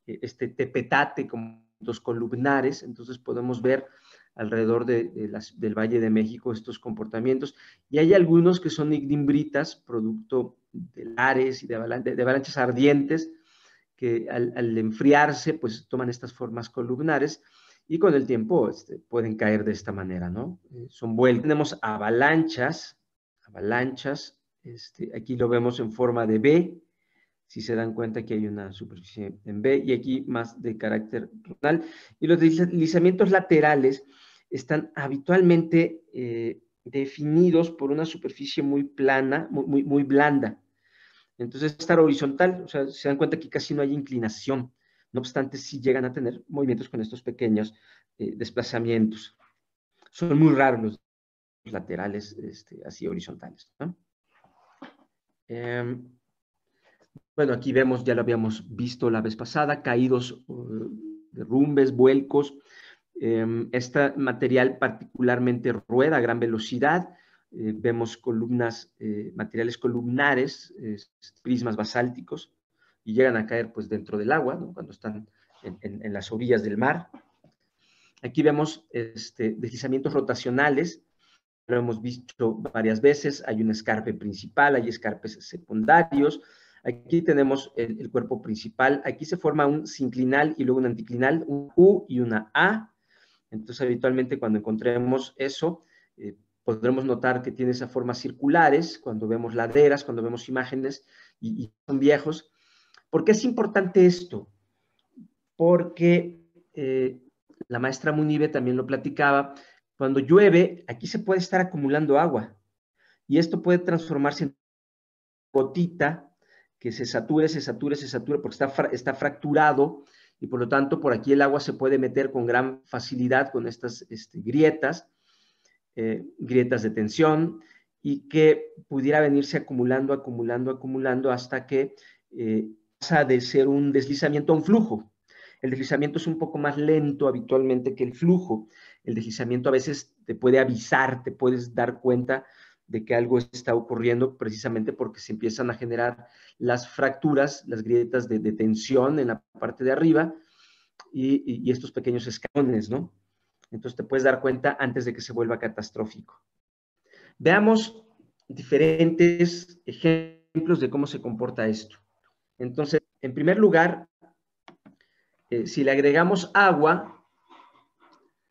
eh, este tepetate como dos columnares, entonces podemos ver alrededor de, del Valle de México estos comportamientos. Y hay algunos que son ignimbritas, producto de lares y de, avalanchas ardientes, que al, enfriarse, pues toman estas formas columnares y con el tiempo este, pueden caer de esta manera, ¿no? Eh, son vueltas. Tenemos avalanchas, avalanchas, este, aquí lo vemos en forma de B, si se dan cuenta que hay una superficie en B y aquí más de carácter tonal. Y los deslizamientos laterales están habitualmente eh, definidos por una superficie muy plana, muy, muy, blanda. Entonces, estar horizontal, o sea, se dan cuenta que casi no hay inclinación. No obstante, sí llegan a tener movimientos con estos pequeños eh, desplazamientos. Son muy raros los laterales este, así horizontales. Em, bueno, aquí vemos, ya lo habíamos visto la vez pasada, caídos, uh, derrumbes, vuelcos. Em, este material particularmente rueda a gran velocidad. Eh, vemos columnas, eh, materiales columnares, prismas basálticos, y llegan a caer pues dentro del agua, cuando están en, las orillas del mar. Aquí vemos este, deslizamientos rotacionales, lo hemos visto varias veces, hay un escarpe principal, hay escarpes secundarios, aquí tenemos el, cuerpo principal, aquí se forma un sinclinal y luego un anticlinal, un U y una A, entonces habitualmente cuando encontremos eso, eh, podremos notar que tiene esas formas circulares, cuando vemos laderas, cuando vemos imágenes y, son viejos. ¿Por qué es importante esto? Porque eh, la maestra Munibe también lo platicaba, cuando llueve, aquí se puede estar acumulando agua y esto puede transformarse en gotita que se sature, se sature, se sature porque está, está fracturado y por lo tanto por aquí el agua se puede meter con gran facilidad con estas este, grietas, eh, grietas de tensión y que pudiera venirse acumulando, acumulando, acumulando hasta que eh, de ser un deslizamiento a un flujo. El deslizamiento es un poco más lento habitualmente que el flujo. El deslizamiento a veces te puede avisar, te puedes dar cuenta de que algo está ocurriendo precisamente porque se empiezan a generar las fracturas, las grietas de, tensión en la parte de arriba y, estos pequeños escalones, ¿no? Entonces te puedes dar cuenta antes de que se vuelva catastrófico. Veamos diferentes ejemplos de cómo se comporta esto. Entonces, en primer lugar, eh, si le agregamos agua,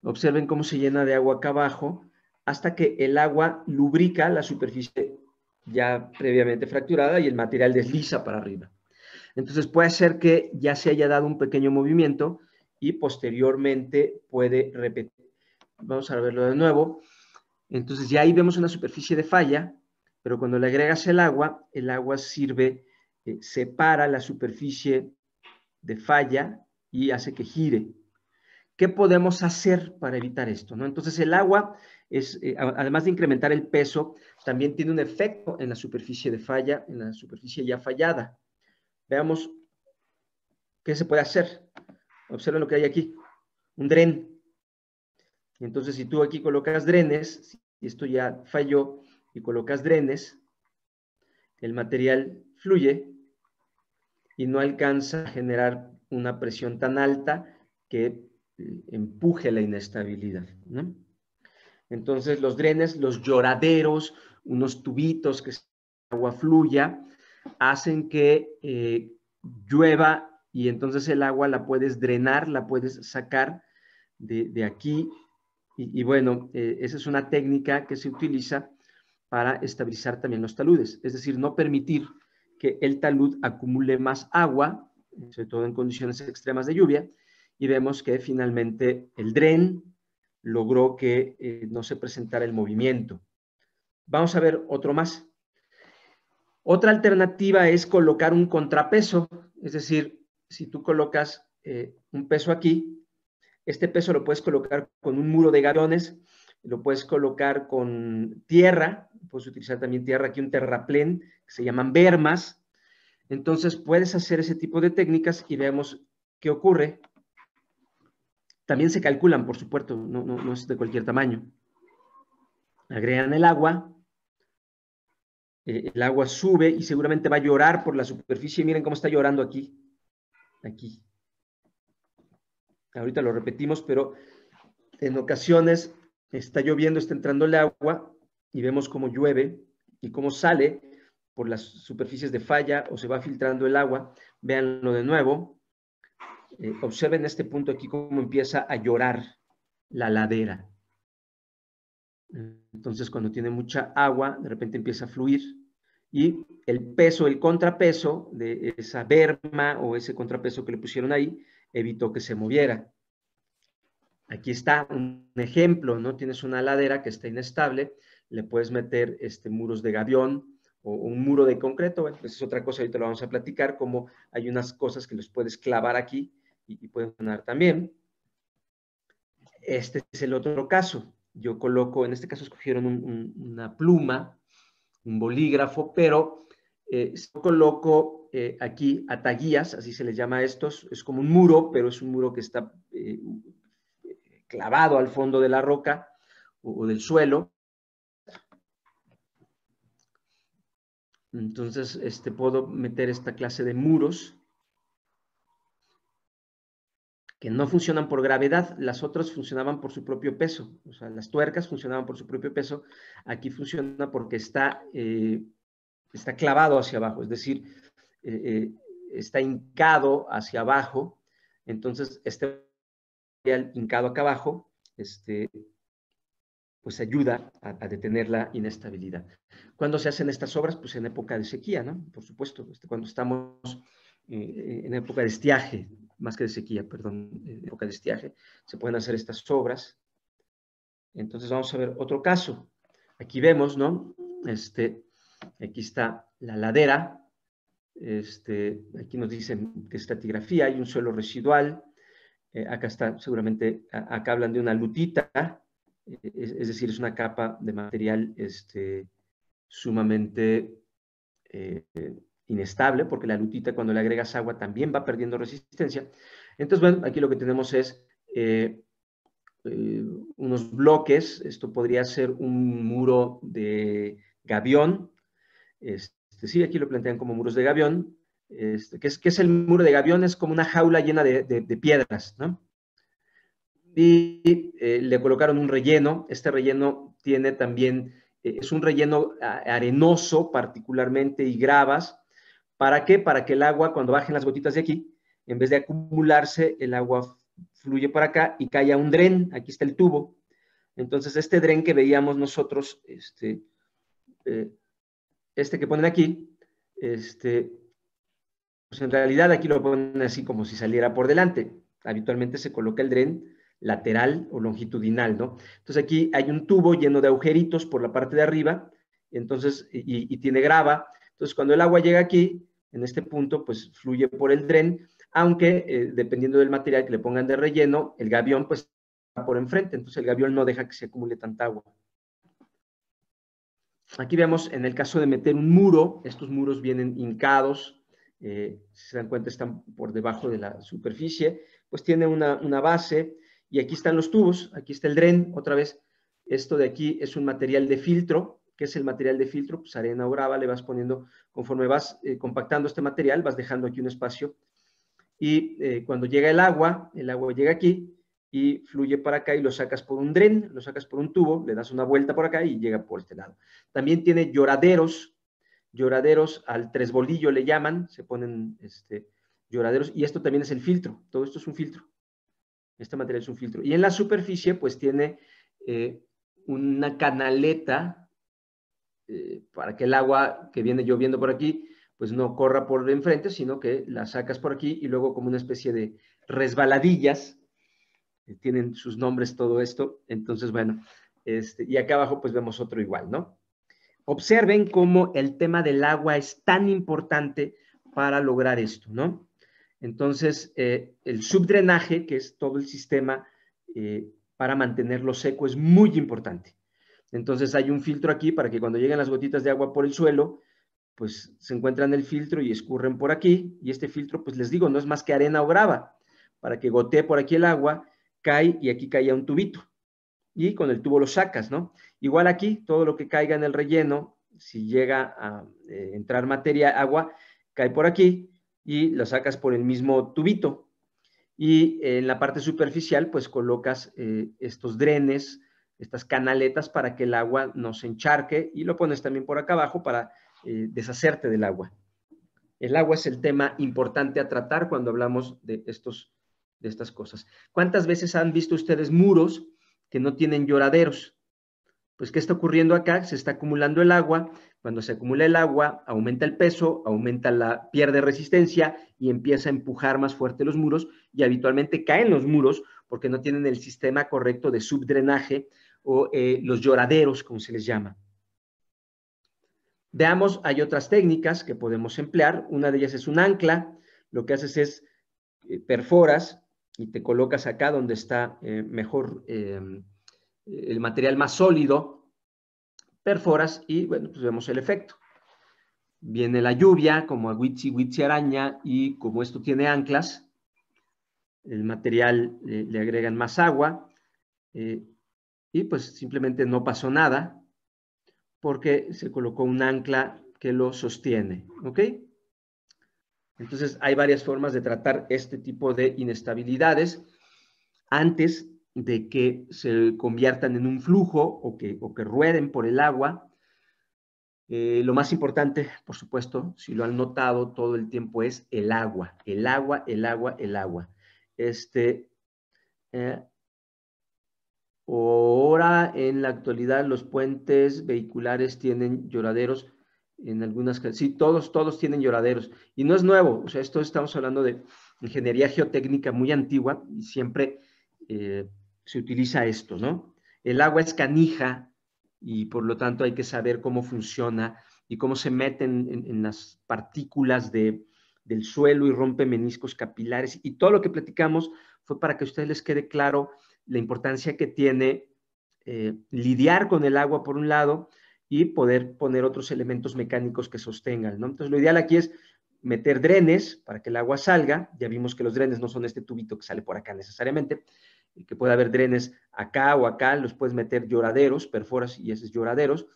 observen cómo se llena de agua acá abajo, hasta que el agua lubrica la superficie ya previamente fracturada y el material desliza para arriba. Entonces puede ser que ya se haya dado un pequeño movimiento y posteriormente puede repetir. Vamos a verlo de nuevo. Entonces ya ahí vemos una superficie de falla, pero cuando le agregas el agua, el agua sirve, separa la superficie de falla y hace que gire. ¿Qué podemos hacer para evitar esto? ¿no? Entonces el agua, es, eh, además de incrementar el peso, también tiene un efecto en la superficie de falla, en la superficie ya fallada. Veamos qué se puede hacer. Observen lo que hay aquí, un dren. Entonces si tú aquí colocas drenes, y esto ya falló, y colocas drenes, el material fluye y no alcanza a generar una presión tan alta que eh, empuje la inestabilidad. Entonces los drenes, los lloraderos, unos tubitos que agua fluya, hacen que eh, llueva y entonces el agua la puedes drenar, la puedes sacar de, aquí. Y, bueno, eh, esa es una técnica que se utiliza para estabilizar también los taludes, es decir, no permitir el talud acumule más agua sobre todo en condiciones extremas de lluvia, y vemos que finalmente el dren logró que eh, no se presentara el movimiento. Vamos a ver otro más. Otra alternativa es colocar un contrapeso, es decir, si tú colocas eh, un peso aquí, este peso lo puedes colocar con un muro de gaviones, lo puedes colocar con tierra, puedes utilizar también tierra, aquí un terraplén, que se llaman bermas, entonces puedes hacer ese tipo de técnicas y veamos qué ocurre. También se calculan, por supuesto, no, es de cualquier tamaño. Agregan el agua, eh, el agua sube y seguramente va a llorar por la superficie. Miren cómo está llorando aquí. Aquí. Ahorita lo repetimos, pero en ocasiones está lloviendo, está entrando el agua y vemos cómo llueve y cómo sale por las superficies de falla o se va filtrando el agua. Véanlo de nuevo. Eh, observen este punto aquí cómo empieza a llorar la ladera. Entonces, cuando tiene mucha agua, de repente empieza a fluir y el peso, el contrapeso de esa berma o ese contrapeso que le pusieron ahí, evitó que se moviera. Aquí está un ejemplo, ¿no? Tienes una ladera que está inestable, le puedes meter este, muros de gavión o un muro de concreto, bueno, pues es otra cosa, ahorita lo vamos a platicar, como hay unas cosas que los puedes clavar aquí y, pueden funcionar también. Este es el otro caso. Yo coloco, en este caso escogieron una pluma, un bolígrafo, pero eh, coloco eh, aquí ataguías, así se les llama a estos, es como un muro, pero es un muro que está eh, clavado al fondo de la roca o del suelo, Entonces, este, puedo meter esta clase de muros que no funcionan por gravedad, las otras funcionaban por su propio peso, o sea, las tuercas funcionaban por su propio peso, aquí funciona porque está, eh, está clavado hacia abajo, es decir, eh, eh, está hincado hacia abajo, entonces este hincado acá abajo, este, pues ayuda a, detener la inestabilidad. ¿Cuándo se hacen estas obras? Pues en época de sequía, ¿no? Por supuesto, este, cuando estamos eh, en época de estiaje, más que de sequía, perdón, en época de estiaje, se pueden hacer estas obras. Entonces vamos a ver otro caso. Aquí vemos, ¿no? Este, aquí está la ladera. Este, aquí nos dicen que es estratigrafía, hay un suelo residual. Eh, acá está, seguramente, acá hablan de una lutita, es, decir, es una capa de material este, sumamente eh, inestable, porque la lutita cuando le agregas agua también va perdiendo resistencia. Entonces, bueno, aquí lo que tenemos es eh, eh, unos bloques, esto podría ser un muro de gavión, este, sí, aquí lo plantean como muros de gavión, este, ¿qué, es, es el muro de gavión? Es como una jaula llena de, piedras, ¿no? y eh, le colocaron un relleno. Este relleno tiene también, eh, es un relleno arenoso particularmente y gravas. ¿Para qué? Para que el agua, cuando bajen las gotitas de aquí, en vez de acumularse, el agua fluye para acá y cae a un dren. Aquí está el tubo. Entonces, este dren que veíamos nosotros, este, eh, este que ponen aquí, este, en realidad aquí lo ponen así como si saliera por delante. Habitualmente se coloca el dren lateral o longitudinal, ¿no? Entonces aquí hay un tubo lleno de agujeritos por la parte de arriba, entonces, y, tiene grava. Entonces, cuando el agua llega aquí, en este punto, pues fluye por el dren, aunque eh, dependiendo del material que le pongan de relleno, el gavión pues por enfrente, entonces el gavión no deja que se acumule tanta agua. Aquí vemos en el caso de meter un muro, estos muros vienen hincados, eh, si se dan cuenta están por debajo de la superficie, pues tiene una, una base, y aquí están los tubos, aquí está el dren, otra vez, esto de aquí es un material de filtro, ¿qué es el material de filtro? Pues arena o grava, le vas poniendo, conforme vas eh, compactando este material, vas dejando aquí un espacio, y eh, cuando llega el agua, el agua llega aquí, y fluye para acá y lo sacas por un dren, lo sacas por un tubo, le das una vuelta por acá y llega por este lado. También tiene lloraderos, lloraderos al tres bolillo le llaman, se ponen este, lloraderos, y esto también es el filtro, todo esto es un filtro. Este material es un filtro. Y en la superficie, pues tiene eh, una canaleta eh, para que el agua que viene lloviendo por aquí, pues no corra por enfrente, sino que la sacas por aquí y luego como una especie de resbaladillas, tienen sus nombres todo esto. Entonces, bueno, este, y acá abajo pues vemos otro igual, ¿no? Observen cómo el tema del agua es tan importante para lograr esto, ¿no? Entonces, eh, el subdrenaje, que es todo el sistema eh, para mantenerlo seco, es muy importante. Entonces, hay un filtro aquí para que cuando lleguen las gotitas de agua por el suelo, pues se encuentran el filtro y escurren por aquí. Y este filtro, pues les digo, no es más que arena o grava. Para que gotee por aquí el agua, cae y aquí cae un tubito. Y con el tubo lo sacas, ¿no? Igual aquí, todo lo que caiga en el relleno, si llega a eh, entrar materia, agua, cae por aquí y lo sacas por el mismo tubito. Y en la parte superficial, pues colocas eh, estos drenes, estas canaletas para que el agua no se encharque y lo pones también por acá abajo para eh, deshacerte del agua. El agua es el tema importante a tratar cuando hablamos de, estos, de estas cosas. ¿Cuántas veces han visto ustedes muros que no tienen lloraderos? Pues, ¿qué está ocurriendo acá? Se está acumulando el agua. Cuando se acumula el agua, aumenta el peso, aumenta la, pierde resistencia y empieza a empujar más fuerte los muros y habitualmente caen los muros porque no tienen el sistema correcto de subdrenaje o eh, los lloraderos, como se les llama. Veamos, hay otras técnicas que podemos emplear. Una de ellas es un ancla. Lo que haces es eh, perforas y te colocas acá donde está eh, mejor em, el material más sólido, perforas y bueno, pues vemos el efecto. Viene la lluvia, como a Witsi, Witsi araña, y como esto tiene anclas, el material eh, le agregan más agua, y pues simplemente no pasó nada, porque se colocó un ancla que lo sostiene, ¿ok? Entonces, hay varias formas de tratar este tipo de inestabilidades antes de que se conviertan en un flujo o que, que rueden por el agua. Eh, lo más importante, por supuesto, si lo han notado todo el tiempo, es el agua, el agua, el agua, el agua. Este, eh, ahora, en la actualidad, los puentes vehiculares tienen lloraderos en algunas sí, todos, todos tienen lloraderos. Y no es nuevo, o sea, esto estamos hablando de ingeniería geotécnica muy antigua y siempre eh, se utiliza esto, ¿no? El agua es canija y por lo tanto hay que saber cómo funciona y cómo se meten en, las partículas de, del suelo y rompe meniscos capilares. Y todo lo que platicamos fue para que a ustedes les quede claro la importancia que tiene eh, lidiar con el agua por un lado, y poder poner otros elementos mecánicos que sostengan, ¿no? Entonces, lo ideal aquí es meter drenes para que el agua salga. Ya vimos que los drenes no son este tubito que sale por acá necesariamente, y que puede haber drenes acá o acá, los puedes meter lloraderos, perforas y esos lloraderos.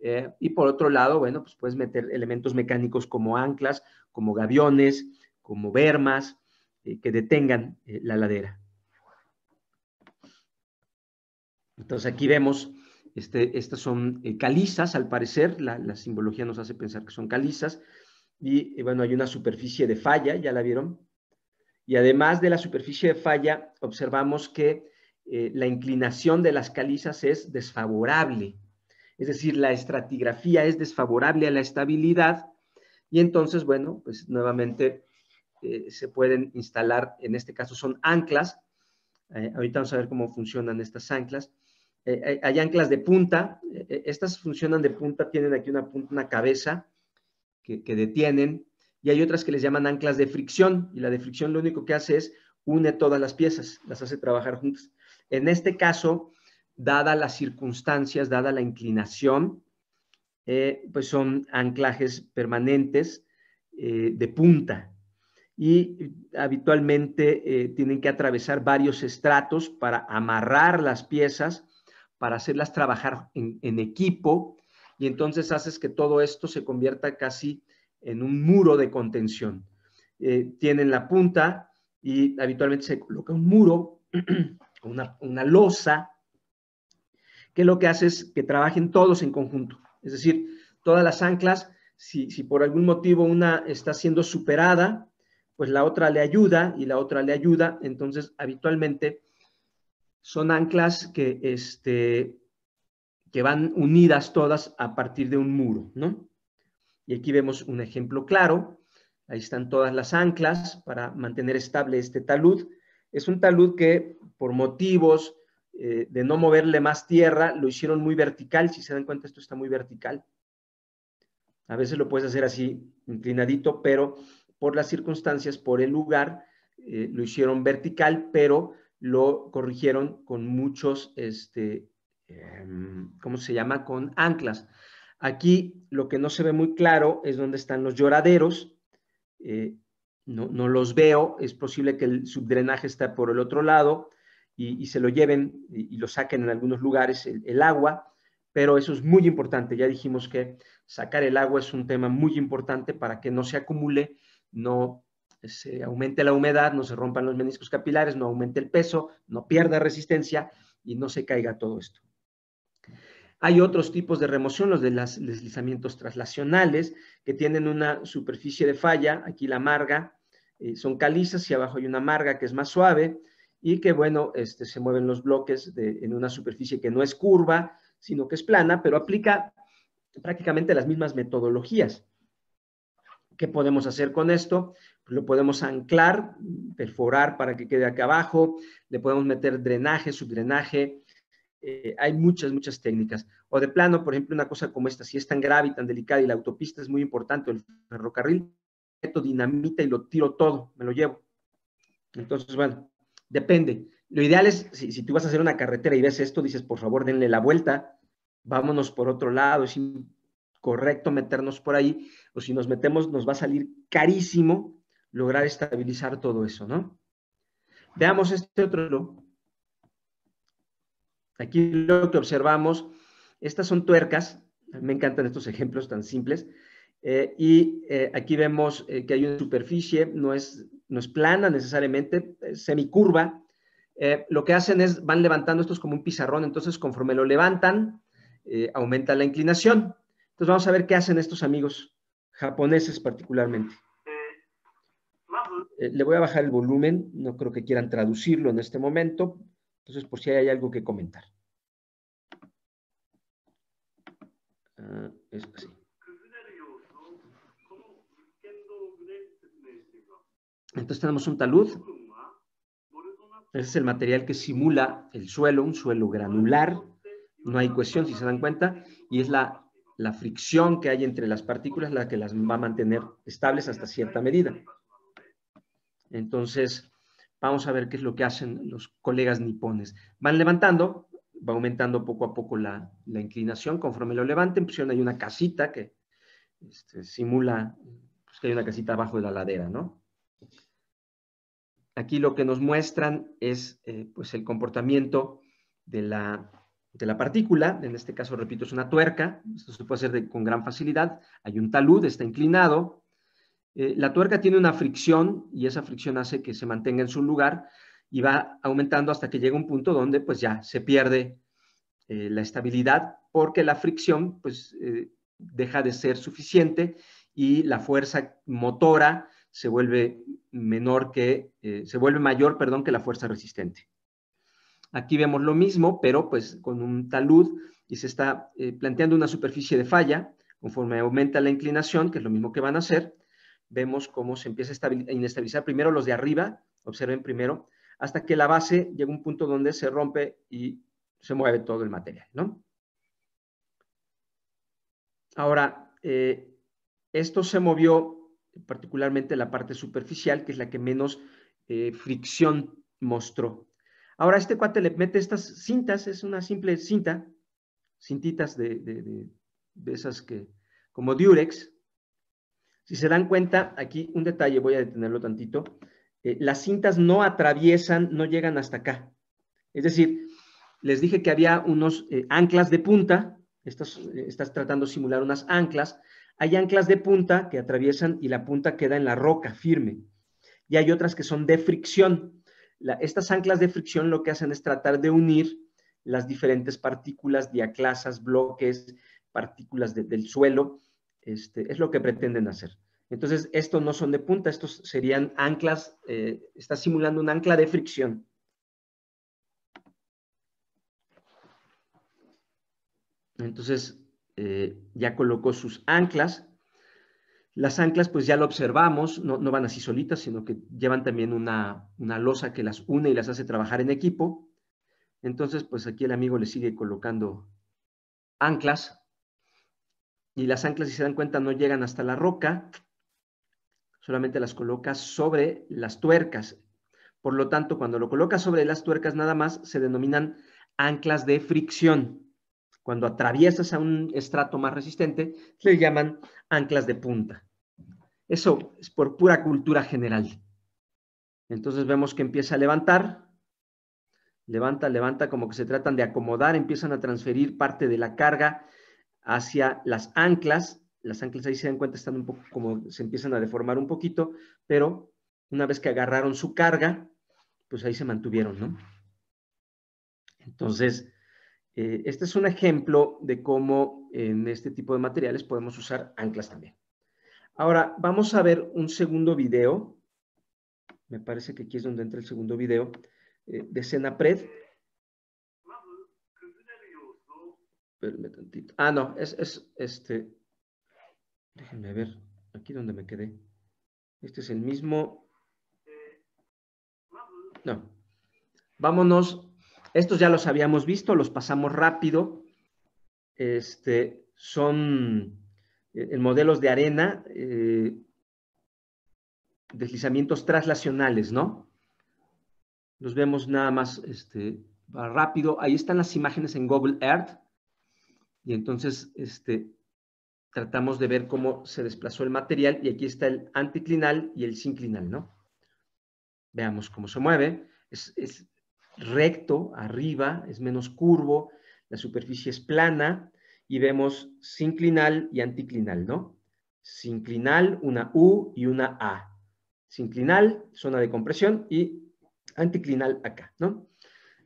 Eh, y por otro lado, bueno, pues puedes meter elementos mecánicos como anclas, como gaviones, como bermas, eh, que detengan eh, la ladera. Entonces aquí vemos este, estas son eh, calizas, al parecer, la, simbología nos hace pensar que son calizas. Y, bueno, hay una superficie de falla, ¿ya la vieron? Y además de la superficie de falla, observamos que eh, la inclinación de las calizas es desfavorable. Es decir, la estratigrafía es desfavorable a la estabilidad. Y entonces, bueno, pues nuevamente eh, se pueden instalar, en este caso son anclas. ahorita vamos a ver cómo funcionan estas anclas eh, hay anclas de punta, eh, estas funcionan de punta, tienen aquí una una cabeza que, detienen, y hay otras que les llaman anclas de fricción, y la de fricción lo único que hace es une todas las piezas, las hace trabajar juntas. En este caso, dada las circunstancias, dada la inclinación, eh, pues son anclajes permanentes de punta y habitualmente tienen que atravesar varios estratos para amarrar las piezas para hacerlas trabajar en, equipo y entonces haces que todo esto se convierta casi en un muro de contención. Eh, tienen la punta y habitualmente se coloca un muro, una, una losa, que lo que hace es que trabajen todos en conjunto. Es decir, todas las anclas, si, si por algún motivo una está siendo superada, pues la otra le ayuda y la otra le ayuda. Entonces, habitualmente son anclas que, este, que van unidas todas a partir de un muro, ¿no? Y aquí vemos un ejemplo claro. Ahí están todas las anclas para mantener estable este talud. Es un talud que por motivos eh, de no moverle más tierra, lo hicieron muy vertical. Si se dan cuenta, esto está muy vertical. A veces lo puedes hacer así, inclinadito, pero por las circunstancias, por el lugar, eh, lo hicieron vertical, pero lo corrigieron con muchos, este, em, ¿cómo se llama? Con anclas. Aquí lo que no se ve muy claro es dónde están los lloraderos. Eh, no, los veo. Es posible que el subdrenaje está por el otro lado y, se lo lleven y, lo saquen en algunos lugares el, agua, pero eso es muy importante. Ya dijimos que sacar el agua es un tema muy importante para que no se acumule, no se aumente la humedad, no se rompan los meniscos capilares, no aumente el peso, no pierda resistencia y no se caiga todo esto. Hay otros tipos de remoción, los de los deslizamientos traslacionales, que tienen una superficie de falla, aquí la marga, eh, son calizas y abajo hay una marga que es más suave y que, bueno, este, se mueven los bloques en una superficie que no es curva, sino que es plana, pero aplica prácticamente las mismas metodologías. ¿Qué podemos hacer con esto? Lo podemos anclar, perforar para que quede acá abajo, le podemos meter drenaje, subdrenaje, eh, hay muchas, muchas técnicas. O de plano, por ejemplo, una cosa como esta, si es tan grave y tan delicada y la autopista es muy importante, el ferrocarril, meto dinamita y lo tiro todo, me lo llevo. Entonces, bueno, depende. Lo ideal es, si, si, tú vas a hacer una carretera y ves esto, dices, por favor, denle la vuelta, vámonos por otro lado, es incorrecto meternos por ahí, o si nos metemos nos va a salir carísimo lograr estabilizar todo eso, ¿no? Veamos este otro. Aquí lo que observamos, estas son tuercas, me encantan estos ejemplos tan simples, eh, y eh, aquí vemos eh, que hay una superficie, no es, no es plana necesariamente, es semicurva. lo que hacen es, van levantando estos como un pizarrón, entonces conforme lo levantan, aumenta la inclinación. Entonces vamos a ver qué hacen estos amigos japoneses particularmente. Le voy a bajar el volumen, no creo que quieran traducirlo en este momento, entonces, por si hay algo que comentar. Ah. Entonces tenemos un talud. Ese es el material que simula el suelo, un suelo granular. No hay cuestión, si se dan cuenta. Y es la fricción que hay entre las partículas la que las va a mantener estables hasta cierta medida. Entonces, Vamos a ver qué es lo que hacen los colegas nipones. Van levantando, va aumentando poco a poco la, inclinación. Conforme lo levanten, pues hay una casita que este, simula pues, que hay una casita abajo de la ladera, ¿no? Aquí lo que nos muestran es eh, pues el comportamiento de la, de la, partícula. En este caso, repito, es una tuerca. Esto se puede hacer con gran facilidad. Hay un talud, está inclinado. Eh, la tuerca tiene una fricción y esa fricción hace que se mantenga en su lugar y va aumentando hasta que llega un punto donde pues ya se pierde eh, la estabilidad porque la fricción pues eh, deja de ser suficiente y la fuerza motora se vuelve menor que, se vuelve mayor, perdón, que la fuerza resistente. Aquí vemos lo mismo, pero pues con un talud y se está planteando una superficie de falla conforme aumenta la inclinación, que es lo mismo que van a hacer, vemos cómo se empieza a inestabilizar primero los de arriba, observen primero, hasta que la base llega a un punto donde se rompe y se mueve todo el material, ¿no? Ahora, eh, esto se movió particularmente la parte superficial, que es la que menos eh, fricción mostró. Ahora, este cuate le mete estas cintas, es una simple cinta, cintitas de, de esas que, como Durex, si se dan cuenta, aquí un detalle, voy a detenerlo tantito, eh, las cintas no atraviesan, no llegan hasta acá. Es decir, les dije que había unos eh, anclas de punta, eh, estás tratando de simular unas anclas, hay anclas de punta que atraviesan y la punta queda en la roca firme. Y hay otras que son de fricción. estas anclas de fricción lo que hacen es tratar de unir las diferentes partículas, diaclasas, bloques, partículas del suelo, este, es lo que pretenden hacer. Entonces, estos no son de punta, estos serían anclas, eh, está simulando un ancla de fricción. Entonces, eh, ya colocó sus anclas. Las anclas, pues ya lo observamos, no, van así solitas, sino que llevan también una, una losa que las une y las hace trabajar en equipo. Entonces, pues aquí el amigo le sigue colocando anclas y las anclas, si se dan cuenta, no llegan hasta la roca, solamente las coloca sobre las tuercas. Por lo tanto, cuando lo coloca sobre las tuercas nada más, se denominan anclas de fricción. Cuando atraviesas a un estrato más resistente, se llaman anclas de punta. Eso es por pura cultura general. Entonces vemos que empieza a levantar, levanta, levanta, como que se tratan de acomodar, empiezan a transferir parte de la carga hacia las anclas. Las anclas ahí se dan cuenta, están un poco como se empiezan a deformar un poquito, pero una vez que agarraron su carga, pues ahí se mantuvieron, ¿no? Entonces, eh, este es un ejemplo de cómo en este tipo de materiales podemos usar anclas también. Ahora, vamos a ver un segundo video. Me parece que aquí es donde entra el segundo video eh, de Senapred. Ah, no, es, es este. Déjenme ver, aquí donde me quedé. Este es el mismo. No. Vámonos. estos ya los habíamos visto, los pasamos rápido. Este, son eh, en modelos de arena, eh, deslizamientos traslacionales, ¿no? Los vemos nada más este, rápido. Ahí están las imágenes en Google Earth. Y entonces este, tratamos de ver cómo se desplazó el material. Y aquí está el anticlinal y el sinclinal, ¿no? Veamos cómo se mueve. Es, es recto arriba, es menos curvo, la superficie es plana y vemos sinclinal y anticlinal, ¿no? Sinclinal, una U y una A. Sinclinal, zona de compresión y anticlinal acá, ¿no?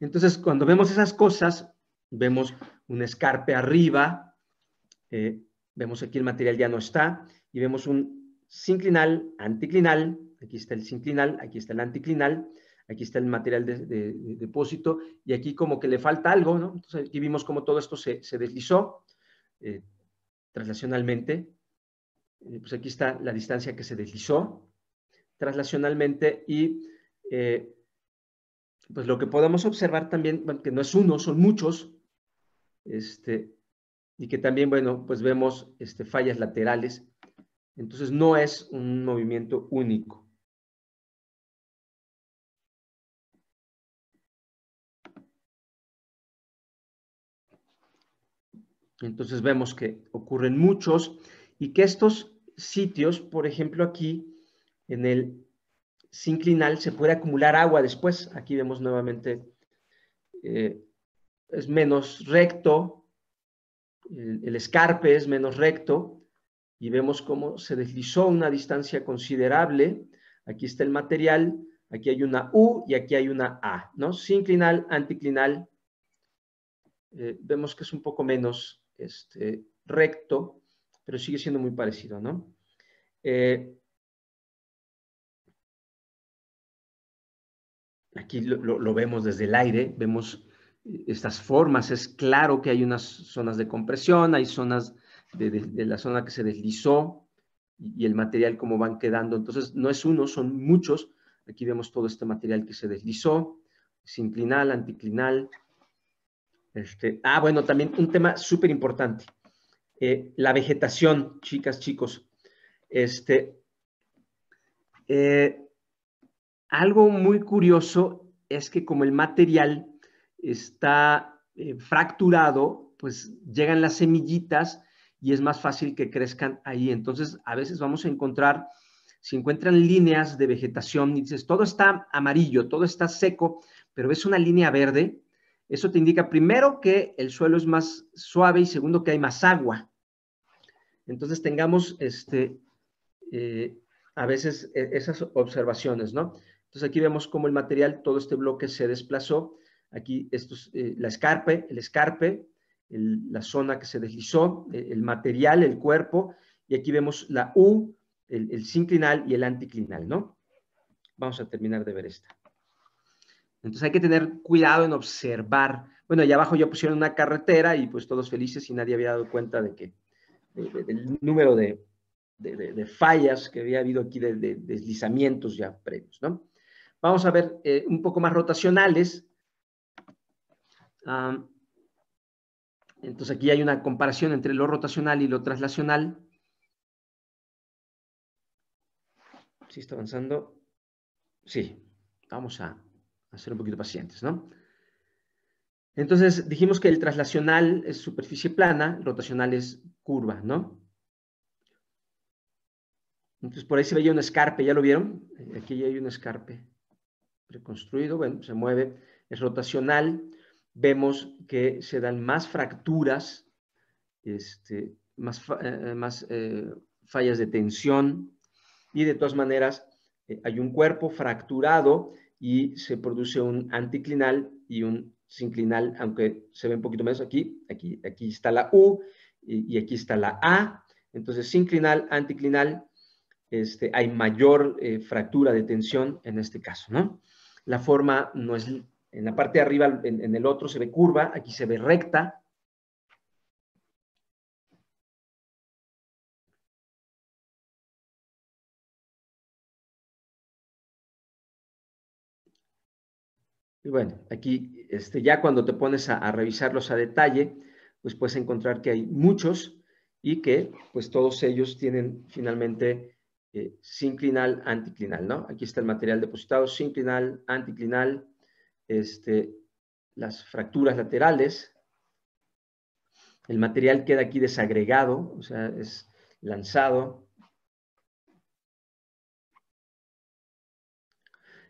Entonces, cuando vemos esas cosas, vemos un escarpe arriba, eh, vemos aquí el material ya no está, y vemos un sinclinal, anticlinal, aquí está el sinclinal, aquí está el anticlinal, aquí está el material de, depósito, y aquí como que le falta algo, ¿no? Entonces aquí vimos cómo todo esto se, deslizó eh, traslacionalmente, eh, pues aquí está la distancia que se deslizó traslacionalmente, y eh, pues lo que podemos observar también, que no es uno, son muchos, este, y que también, bueno, pues vemos este, fallas laterales, entonces no es un movimiento único. Entonces vemos que ocurren muchos y que estos sitios, por ejemplo aquí en el sinclinal, se puede acumular agua después. Aquí vemos nuevamente, eh, es menos recto, el, escarpe es menos recto y vemos cómo se deslizó una distancia considerable. Aquí está el material, aquí hay una U y aquí hay una A, ¿no? Sinclinal, anticlinal, eh, vemos que es un poco menos este, recto, pero sigue siendo muy parecido, ¿no? Eh, aquí lo, vemos desde el aire, vemos estas formas, es claro que hay unas zonas de compresión, hay zonas de, la zona que se deslizó y, el material como van quedando, entonces no es uno, son muchos, aquí vemos todo este material que se deslizó, sinclinal, anticlinal, este, ah, bueno, también un tema súper importante. Eh, la vegetación, chicas, chicos. Este, eh, algo muy curioso es que como el material está eh, fracturado, pues llegan las semillitas y es más fácil que crezcan ahí. Entonces, a veces vamos a encontrar, si encuentran líneas de vegetación y dices, todo está amarillo, todo está seco, pero ves una línea verde, eso te indica primero que el suelo es más suave y segundo que hay más agua. Entonces tengamos este, eh, a veces e, esas observaciones, ¿no? Entonces aquí vemos cómo el material, todo este bloque se desplazó. Aquí esto es eh, la escarpe, el escarpe, la zona que se deslizó, e, el material, el cuerpo, y aquí vemos la U, el, sinclinal y el anticlinal, ¿no? Vamos a terminar de ver esta. Entonces hay que tener cuidado en observar. Bueno, allá abajo ya pusieron una carretera y pues todos felices y nadie había dado cuenta de que del número de, fallas que había habido aquí de, deslizamientos ya previos, ¿no? Vamos a ver eh, un poco más rotacionales. Entonces aquí hay una comparación entre lo rotacional y lo traslacional. ¿Sí está avanzando? Sí, vamos a ser un poquito pacientes, ¿no? Entonces, dijimos que el traslacional es superficie plana, rotacional es curva, ¿no? Entonces, por ahí se veía un escarpe, ¿ya lo vieron? Aquí hay un escarpe reconstruido, bueno, se mueve, es rotacional. Vemos que se dan más fracturas, este, más, eh, más eh, fallas de tensión y de todas maneras eh, hay un cuerpo fracturado y se produce un anticlinal y un sinclinal, aunque se ve un poquito menos aquí, aquí, aquí está la U y, aquí está la A, entonces sinclinal, anticlinal, este, hay mayor eh, fractura de tensión en este caso, ¿no? La forma no es, en la parte de arriba, en el otro se ve curva, aquí se ve recta, Y bueno, aquí este, ya cuando te pones a, revisarlos a detalle, pues puedes encontrar que hay muchos y que pues todos ellos tienen finalmente eh, sinclinal, anticlinal, ¿no? Aquí está el material depositado, sinclinal, anticlinal, este, las fracturas laterales, el material queda aquí desagregado, o sea, es lanzado.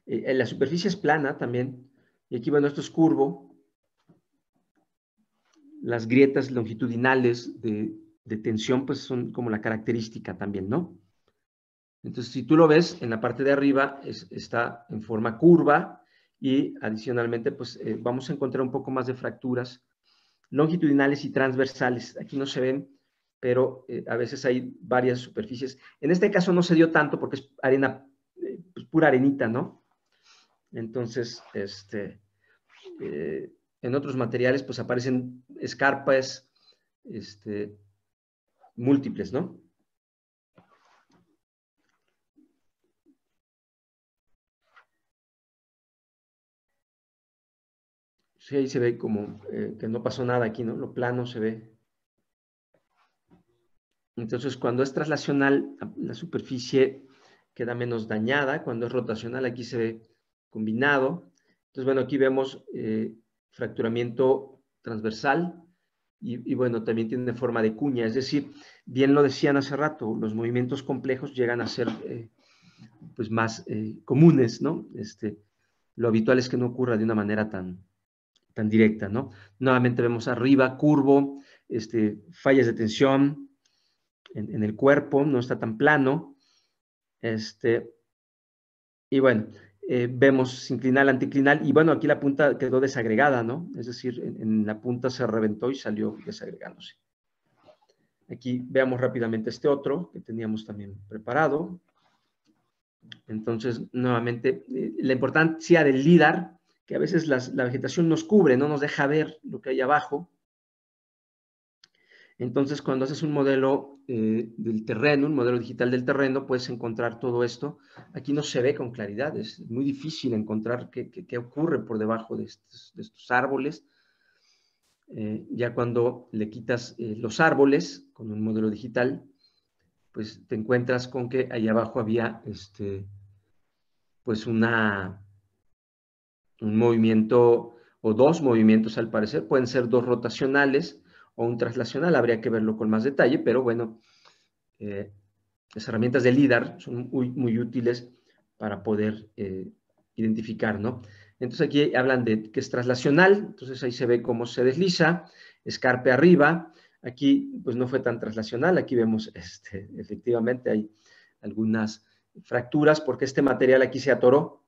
Eh, la superficie es plana también, y aquí, bueno, esto es curvo. Las grietas longitudinales de, tensión, pues son como la característica también, ¿no? Entonces, si tú lo ves, en la parte de arriba está en forma curva y adicionalmente, pues eh, vamos a encontrar un poco más de fracturas longitudinales y transversales. Aquí no se ven, pero eh, a veces hay varias superficies. En este caso no se dio tanto porque es arena, eh, pues pura arenita, ¿no? Entonces, este, en otros materiales, pues aparecen escarpas este, múltiples, ¿no? Sí, ahí se ve como eh, que no pasó nada aquí, ¿no? Lo plano se ve. Entonces, cuando es traslacional, la superficie queda menos dañada. Cuando es rotacional, aquí se ve combinado. Entonces, bueno, aquí vemos eh, fracturamiento transversal y, bueno, también tiene forma de cuña. Es decir, bien lo decían hace rato, los movimientos complejos llegan a ser eh, pues más comunes, ¿no? Este, lo habitual es que no ocurra de una manera tan, tan directa, ¿no? Nuevamente vemos arriba, curvo, este, fallas de tensión en, el cuerpo, no está tan plano. Este, y bueno, eh, vemos sinclinal, anticlinal, y bueno, aquí la punta quedó desagregada, ¿no? Es decir, en, la punta se reventó y salió desagregándose. Aquí veamos rápidamente este otro que teníamos también preparado. Entonces, nuevamente, eh, la importancia del LIDAR, que a veces la vegetación nos cubre, no nos deja ver lo que hay abajo, entonces, cuando haces un modelo eh, del terreno, un modelo digital del terreno, puedes encontrar todo esto. Aquí no se ve con claridad, es muy difícil encontrar qué, ocurre por debajo de estos, árboles. Eh, ya cuando le quitas eh, los árboles con un modelo digital, pues te encuentras con que ahí abajo había este, pues una, un movimiento o dos movimientos al parecer, pueden ser dos rotacionales, o un traslacional, habría que verlo con más detalle, pero bueno, eh, las herramientas de LIDAR son muy, muy útiles para poder eh, identificar, ¿no? Entonces aquí hablan de que es traslacional, entonces ahí se ve cómo se desliza, escarpe arriba, aquí pues no fue tan traslacional, aquí vemos, este, efectivamente hay algunas fracturas porque este material aquí se atoró,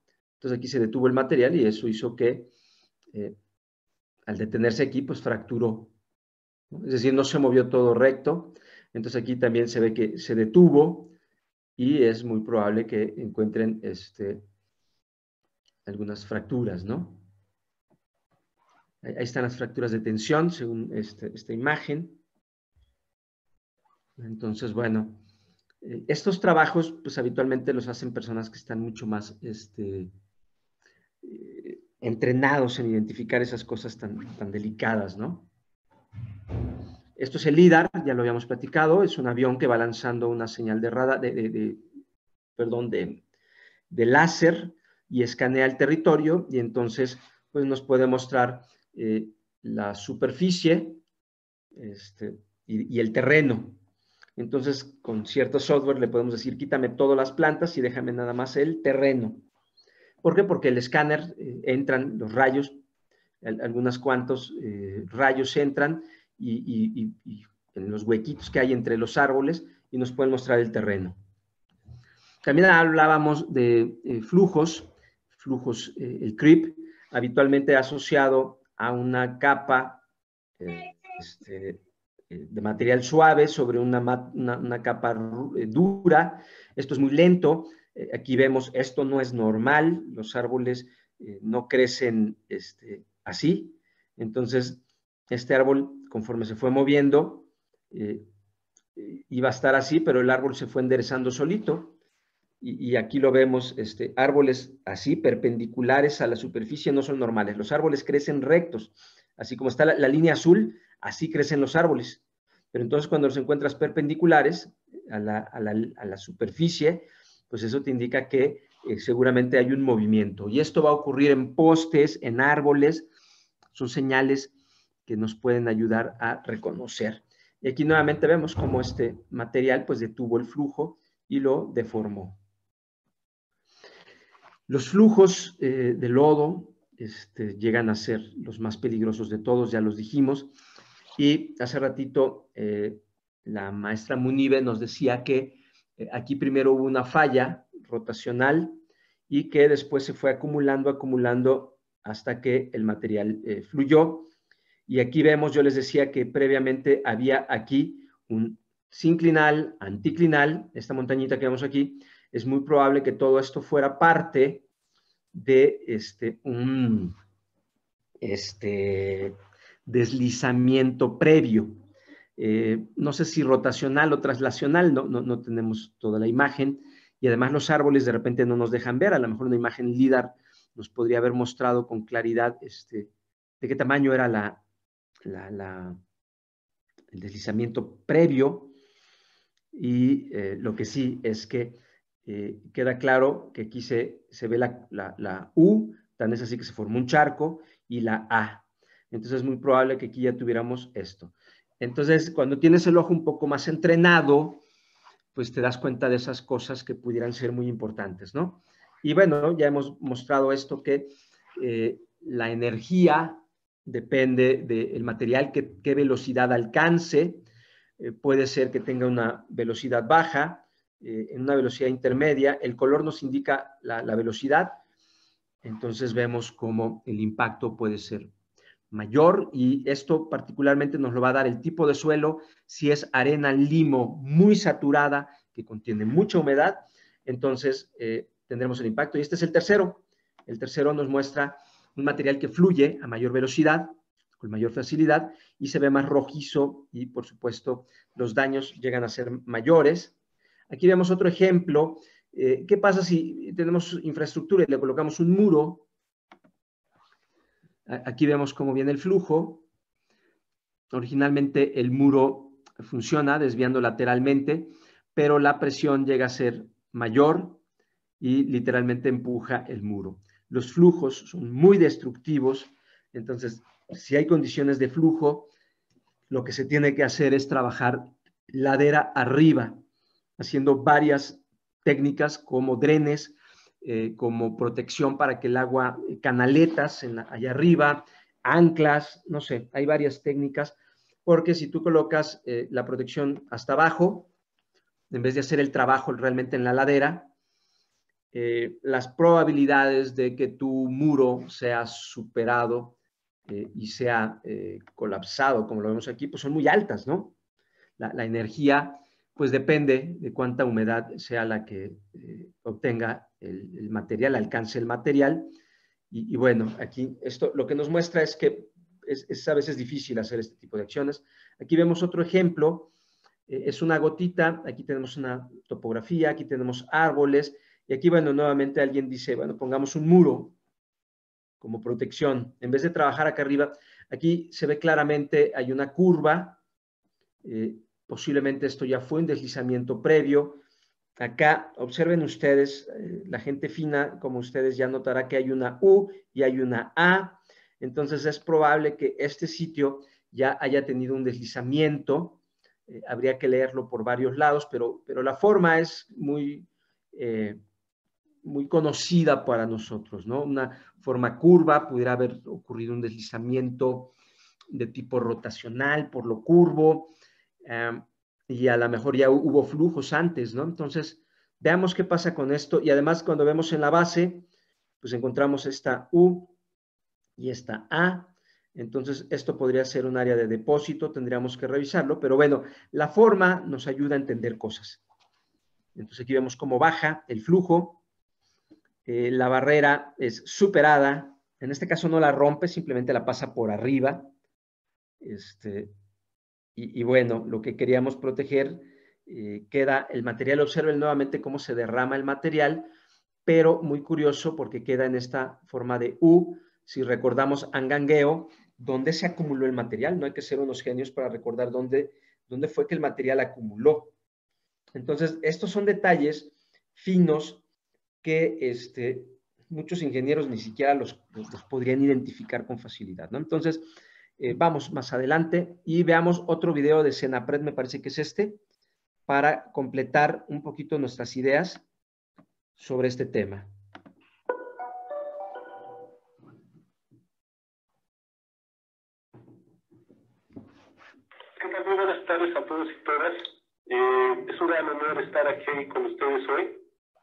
entonces aquí se detuvo el material y eso hizo que eh, al detenerse aquí pues fracturó es decir, no se movió todo recto. Entonces aquí también se ve que se detuvo y es muy probable que encuentren este, algunas fracturas, ¿no? Ahí están las fracturas de tensión según este, esta imagen. Entonces, bueno, eh, estos trabajos pues habitualmente los hacen personas que están mucho más este, entrenados en identificar esas cosas tan, tan delicadas, ¿no? Esto es el LIDAR, ya lo habíamos platicado, es un avión que va lanzando una señal de, radar, de, perdón, de, láser y escanea el territorio y entonces pues, nos puede mostrar eh, la superficie este, y, el terreno. Entonces, con cierto software le podemos decir, quítame todas las plantas y déjame nada más el terreno. ¿Por qué? Porque el escáner eh, entran los rayos, algunos cuantos eh, rayos entran y, en los huequitos que hay entre los árboles y nos pueden mostrar el terreno. También hablábamos de eh, flujos, flujos, el creep, habitualmente asociado a una capa este, de material suave sobre una, una, capa dura. Esto es muy lento. Aquí vemos, esto no es normal, los árboles no crecen este, así. Entonces, este árbol conforme se fue moviendo, eh, iba a estar así, pero el árbol se fue enderezando solito. y, aquí lo vemos, este, árboles así, perpendiculares a la superficie, no son normales. Los árboles crecen rectos, así como está la, línea azul, así crecen los árboles. Pero entonces cuando los encuentras perpendiculares a la, superficie, pues eso te indica que eh, seguramente hay un movimiento. Y esto va a ocurrir en postes, en árboles, son señales que nos pueden ayudar a reconocer. Y aquí nuevamente vemos cómo este material pues detuvo el flujo y lo deformó. Los flujos eh, de lodo este, llegan a ser los más peligrosos de todos, ya los dijimos. Y hace ratito eh, la maestra Munibe nos decía que aquí primero hubo una falla rotacional y que después se fue acumulando, acumulando hasta que el material fluyó. Y aquí vemos, yo les decía que previamente había aquí un sinclinal, anticlinal, esta montañita que vemos aquí, es muy probable que todo esto fuera parte de este, un este, deslizamiento previo. Eh, no sé si rotacional o traslacional, no, no, tenemos toda la imagen. Y además los árboles de repente no nos dejan ver. A lo mejor una imagen LIDAR nos podría haber mostrado con claridad este, de qué tamaño era la, la, el deslizamiento previo. Y eh, lo que sí es que eh, queda claro que aquí se, ve la, U, tan es así que se formó un charco, y la A. Entonces es muy probable que aquí ya tuviéramos esto. Entonces, cuando tienes el ojo un poco más entrenado, pues te das cuenta de esas cosas que pudieran ser muy importantes, ¿no? Y bueno, ya hemos mostrado esto que eh, la energía depende del material, que, qué velocidad alcance. Eh, puede ser que tenga una velocidad baja, eh, en una velocidad intermedia. El color nos indica la, velocidad, entonces vemos cómo el impacto puede ser mayor y esto particularmente nos lo va a dar el tipo de suelo. Si es arena limo muy saturada, que contiene mucha humedad, entonces eh, tendremos el impacto. Y este es el tercero. El tercero nos muestra un material que fluye a mayor velocidad, con mayor facilidad, y se ve más rojizo y, por supuesto, los daños llegan a ser mayores. Aquí vemos otro ejemplo. Eh, ¿Qué pasa si tenemos infraestructura y le colocamos un muro? Aquí vemos cómo viene el flujo. Originalmente el muro funciona desviando lateralmente, pero la presión llega a ser mayor y literalmente empuja el muro. Los flujos son muy destructivos, entonces si hay condiciones de flujo, lo que se tiene que hacer es trabajar ladera arriba haciendo varias técnicas como drenes, eh, como protección para que el agua, eh, canaletas allá arriba, anclas, no sé, hay varias técnicas, porque si tú colocas eh, la protección hasta abajo, en vez de hacer el trabajo realmente en la ladera, las probabilidades de que tu muro sea superado y sea colapsado, como lo vemos aquí, pues son muy altas, ¿no? La, la energía pues depende de cuánta humedad sea la que eh, obtenga el, material, alcance el material. Y, bueno, aquí esto lo que nos muestra es que es, a veces difícil hacer este tipo de acciones. Aquí vemos otro ejemplo, eh, es una gotita, aquí tenemos una topografía, aquí tenemos árboles, y aquí, bueno, nuevamente alguien dice, bueno, pongamos un muro como protección. En vez de trabajar acá arriba, aquí se ve claramente, hay una curva, eh, Posiblemente esto ya fue un deslizamiento previo. Acá observen ustedes, eh, la gente fina, como ustedes ya notará que hay una U y hay una A. Entonces es probable que este sitio ya haya tenido un deslizamiento. Eh, habría que leerlo por varios lados, pero, pero la forma es muy, eh, muy conocida para nosotros, ¿no? Una forma curva, pudiera haber ocurrido un deslizamiento de tipo rotacional por lo curvo y a lo mejor ya hubo flujos antes, ¿no? Entonces, veamos qué pasa con esto. Y además, cuando vemos en la base, pues encontramos esta U y esta A. Entonces, esto podría ser un área de depósito, tendríamos que revisarlo, pero bueno, la forma nos ayuda a entender cosas. Entonces, aquí vemos cómo baja el flujo, eh, la barrera es superada, en este caso no la rompe, simplemente la pasa por arriba. Este, y, bueno, lo que queríamos proteger eh, queda el material, observen nuevamente cómo se derrama el material, pero muy curioso porque queda en esta forma de U, si recordamos Angangueo, ¿dónde se acumuló el material? No hay que ser unos genios para recordar dónde, dónde fue que el material acumuló. Entonces, estos son detalles finos que este, muchos ingenieros ni siquiera los, podrían identificar con facilidad. ¿no? Entonces, eh, vamos más adelante y veamos otro video de Senapred, me parece que es este, para completar un poquito nuestras ideas sobre este tema. ¿Qué tal? Muy buenas tardes a todos y todas. Eh, es un gran honor estar aquí con ustedes hoy.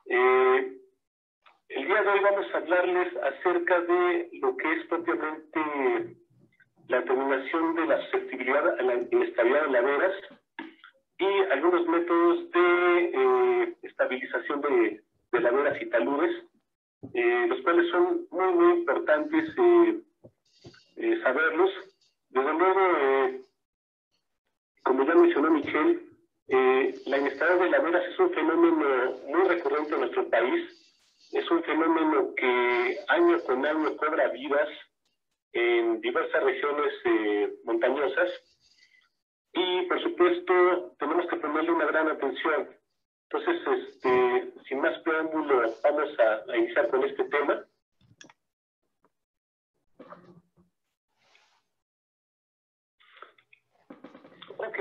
Eh, el día de hoy vamos a hablarles acerca de lo que es propiamente la determinación de la susceptibilidad a la inestabilidad de laderas y algunos métodos de eh, estabilización de, de, laderas y taludes, eh, los cuales son muy, muy importantes eh, saberlos. Desde luego, como ya mencionó Michelle, la inestabilidad de laderas es un fenómeno muy recurrente en nuestro país es un fenómeno que año con año cobra vidas en diversas regiones eh, montañosas y por supuesto tenemos que ponerle una gran atención. Entonces, este, sin más preámbulo, vamos a, iniciar con este tema. Ok,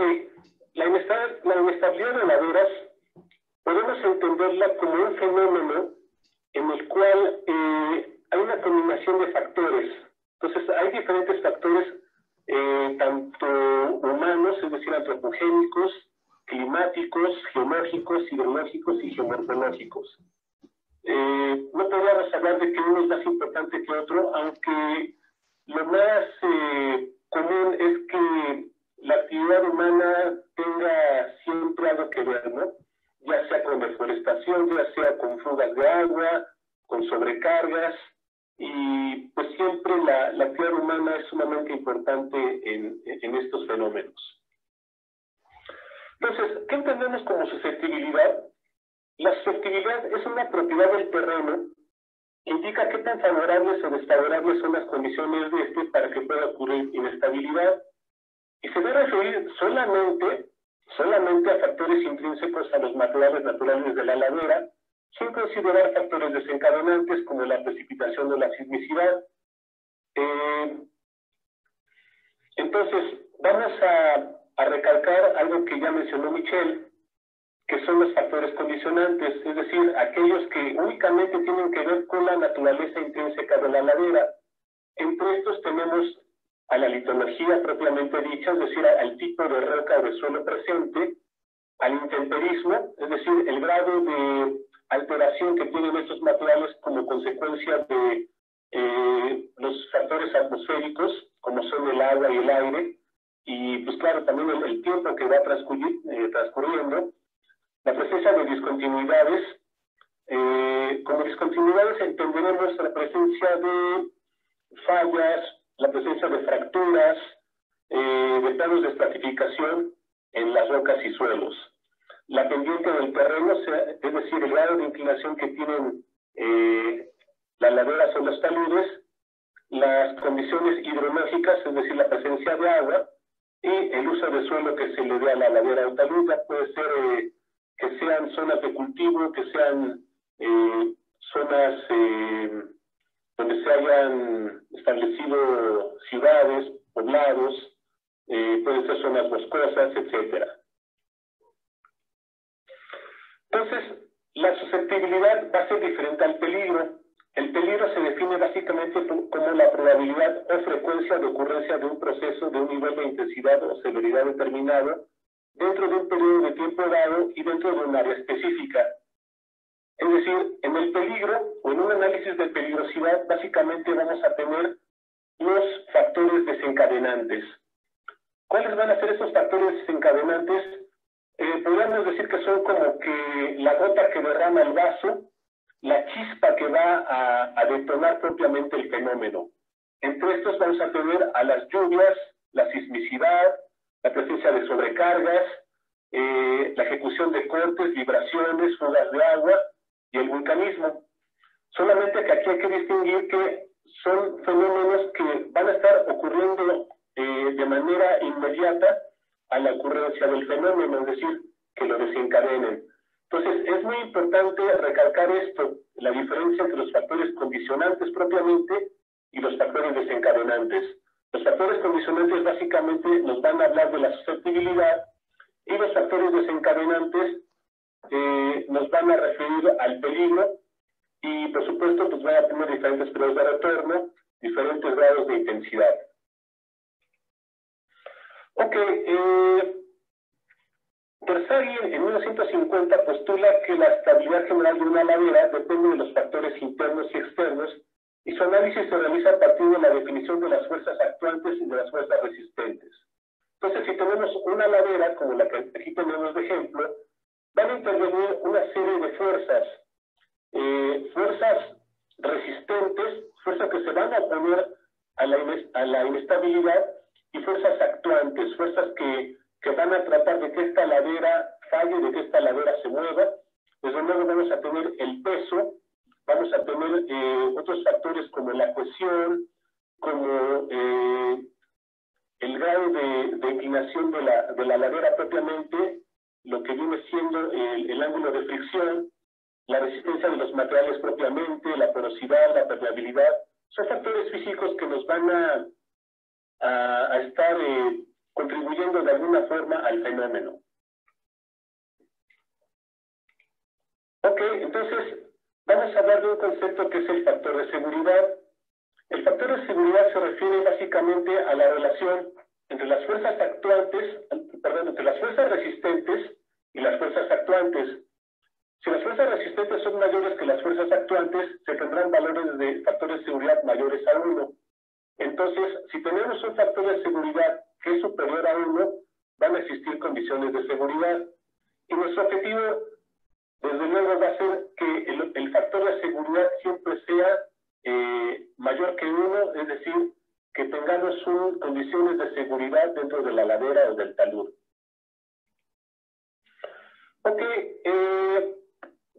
la inestabilidad, la inestabilidad de laderas podemos entenderla como un fenómeno en el cual eh, hay una combinación de factores. Entonces, hay diferentes factores, eh, tanto humanos, es decir, antropogénicos, climáticos, geológicos, hidrológicos y geomorfológicos. Eh, no podríamos hablar de que uno es más importante que otro, aunque lo más común es que la actividad humana tenga siempre algo que ver, ¿no? ya sea con deforestación, ya sea con fugas de agua, con sobrecargas, y pues siempre la, la actividad humana es sumamente importante en, en estos fenómenos. Entonces, ¿qué entendemos como susceptibilidad? La susceptibilidad es una propiedad del terreno indica qué tan favorables o desfavorables son las condiciones de este para que pueda ocurrir inestabilidad. Y se debe referir solamente solamente a factores intrínsecos a los materiales naturales de la ladera, sin considerar factores desencadenantes como la precipitación o la sismicidad. Eh, entonces, vamos a, a, recalcar algo que ya mencionó Michelle, que son los factores condicionantes, es decir, aquellos que únicamente tienen que ver con la naturaleza intrínseca de la ladera. Entre estos tenemos a la litología propiamente dicha, es decir, al tipo de roca o de suelo presente, al intemperismo, es decir, el grado de alteración que tienen estos materiales como consecuencia de eh, los factores atmosféricos, como son el agua y el aire, y pues claro, también el, tiempo que va eh, transcurriendo, la presencia de discontinuidades, eh, como discontinuidades entenderemos la presencia de fallas, la presencia de fracturas, eh, de planos de estratificación en las rocas y suelos. La pendiente del terreno, es decir, el grado de inclinación que tienen eh, las laderas o los taludes, las condiciones hidrológicas, es decir, la presencia de agua, y el uso de suelo que se le dé a la ladera o talud, puede ser eh, que sean zonas de cultivo, que sean eh, zonas donde se hayan establecido ciudades, poblados, eh, pueden ser zonas boscosas, etc. Entonces, la susceptibilidad va a ser diferente al peligro. El peligro se define básicamente como la probabilidad o frecuencia de ocurrencia de un proceso de un nivel de intensidad o severidad determinado dentro de un periodo de tiempo dado y dentro de un área específica. Es decir, en el peligro o en un análisis de peligrosidad, básicamente vamos a tener los factores desencadenantes. ¿Cuáles van a ser esos factores desencadenantes? Eh, podríamos decir que son como que la gota que derrama el vaso, la chispa que va a, a detonar propiamente el fenómeno. Entre estos vamos a tener a las lluvias, la sismicidad, la presencia de sobrecargas, eh, la ejecución de cortes, vibraciones, fugas de agua y el vulcanismo. Solamente que aquí hay que distinguir que son fenómenos que van a estar ocurriendo eh, de manera inmediata a la ocurrencia del fenómeno, es decir, que lo desencadenen. Entonces, es muy importante recalcar esto, la diferencia entre los factores condicionantes propiamente y los factores desencadenantes. Los factores condicionantes básicamente nos van a hablar de la susceptibilidad y los factores desencadenantes eh, nos van a referir al peligro y por supuesto pues van a tener diferentes periodos de retorno, diferentes grados de intensidad. Ok, eh, en 1950 postula que la estabilidad general de una ladera depende de los factores internos y externos y su análisis se realiza a partir de la definición de las fuerzas actuantes y de las fuerzas resistentes. Entonces, si tenemos una ladera, como la que aquí tenemos de ejemplo, van a intervenir una serie de fuerzas, eh, fuerzas resistentes, fuerzas que se van a oponer a la, a la inestabilidad y fuerzas actuantes, fuerzas que, que, van a tratar de que esta ladera falle, de que esta ladera se mueva. Desde luego vamos a tener el peso, vamos a tener eh, otros factores como la cohesión, como eh, el grado de, inclinación de la, de la, ladera propiamente, lo que viene siendo el, el, ángulo de fricción, la resistencia de los materiales propiamente, la porosidad, la permeabilidad, son factores físicos que nos van a, a, estar eh, contribuyendo de alguna forma al fenómeno. Ok, entonces vamos a hablar de un concepto que es el factor de seguridad. El factor de seguridad se refiere básicamente a la relación entre las fuerzas actuantes, perdón, entre las fuerzas resistentes y las fuerzas actuantes. Si las fuerzas resistentes son mayores que las fuerzas actuantes, se tendrán valores de factores de seguridad mayores a 1. Entonces, si tenemos un factor de seguridad que es superior a 1, van a existir condiciones de seguridad. Y nuestro objetivo, desde luego, va a ser que el, factor de seguridad siempre sea eh, mayor que 1, es decir, que tengamos un, condiciones de seguridad dentro de la ladera o del talud. Ok, eh,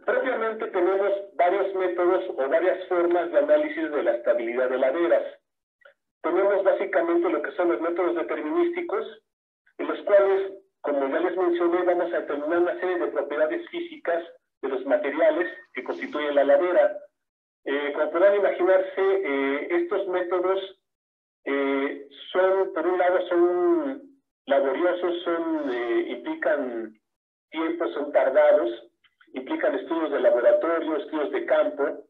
previamente tenemos varios métodos o varias formas de análisis de la estabilidad de laderas tenemos básicamente lo que son los métodos determinísticos, en los cuales, como ya les mencioné, vamos a determinar una serie de propiedades físicas de los materiales que constituyen la ladera. Eh, como podrán imaginarse, eh, estos métodos eh, son, por un lado, son laboriosos, son, implican tiempos, son tardados, implican estudios de laboratorio, estudios de campo,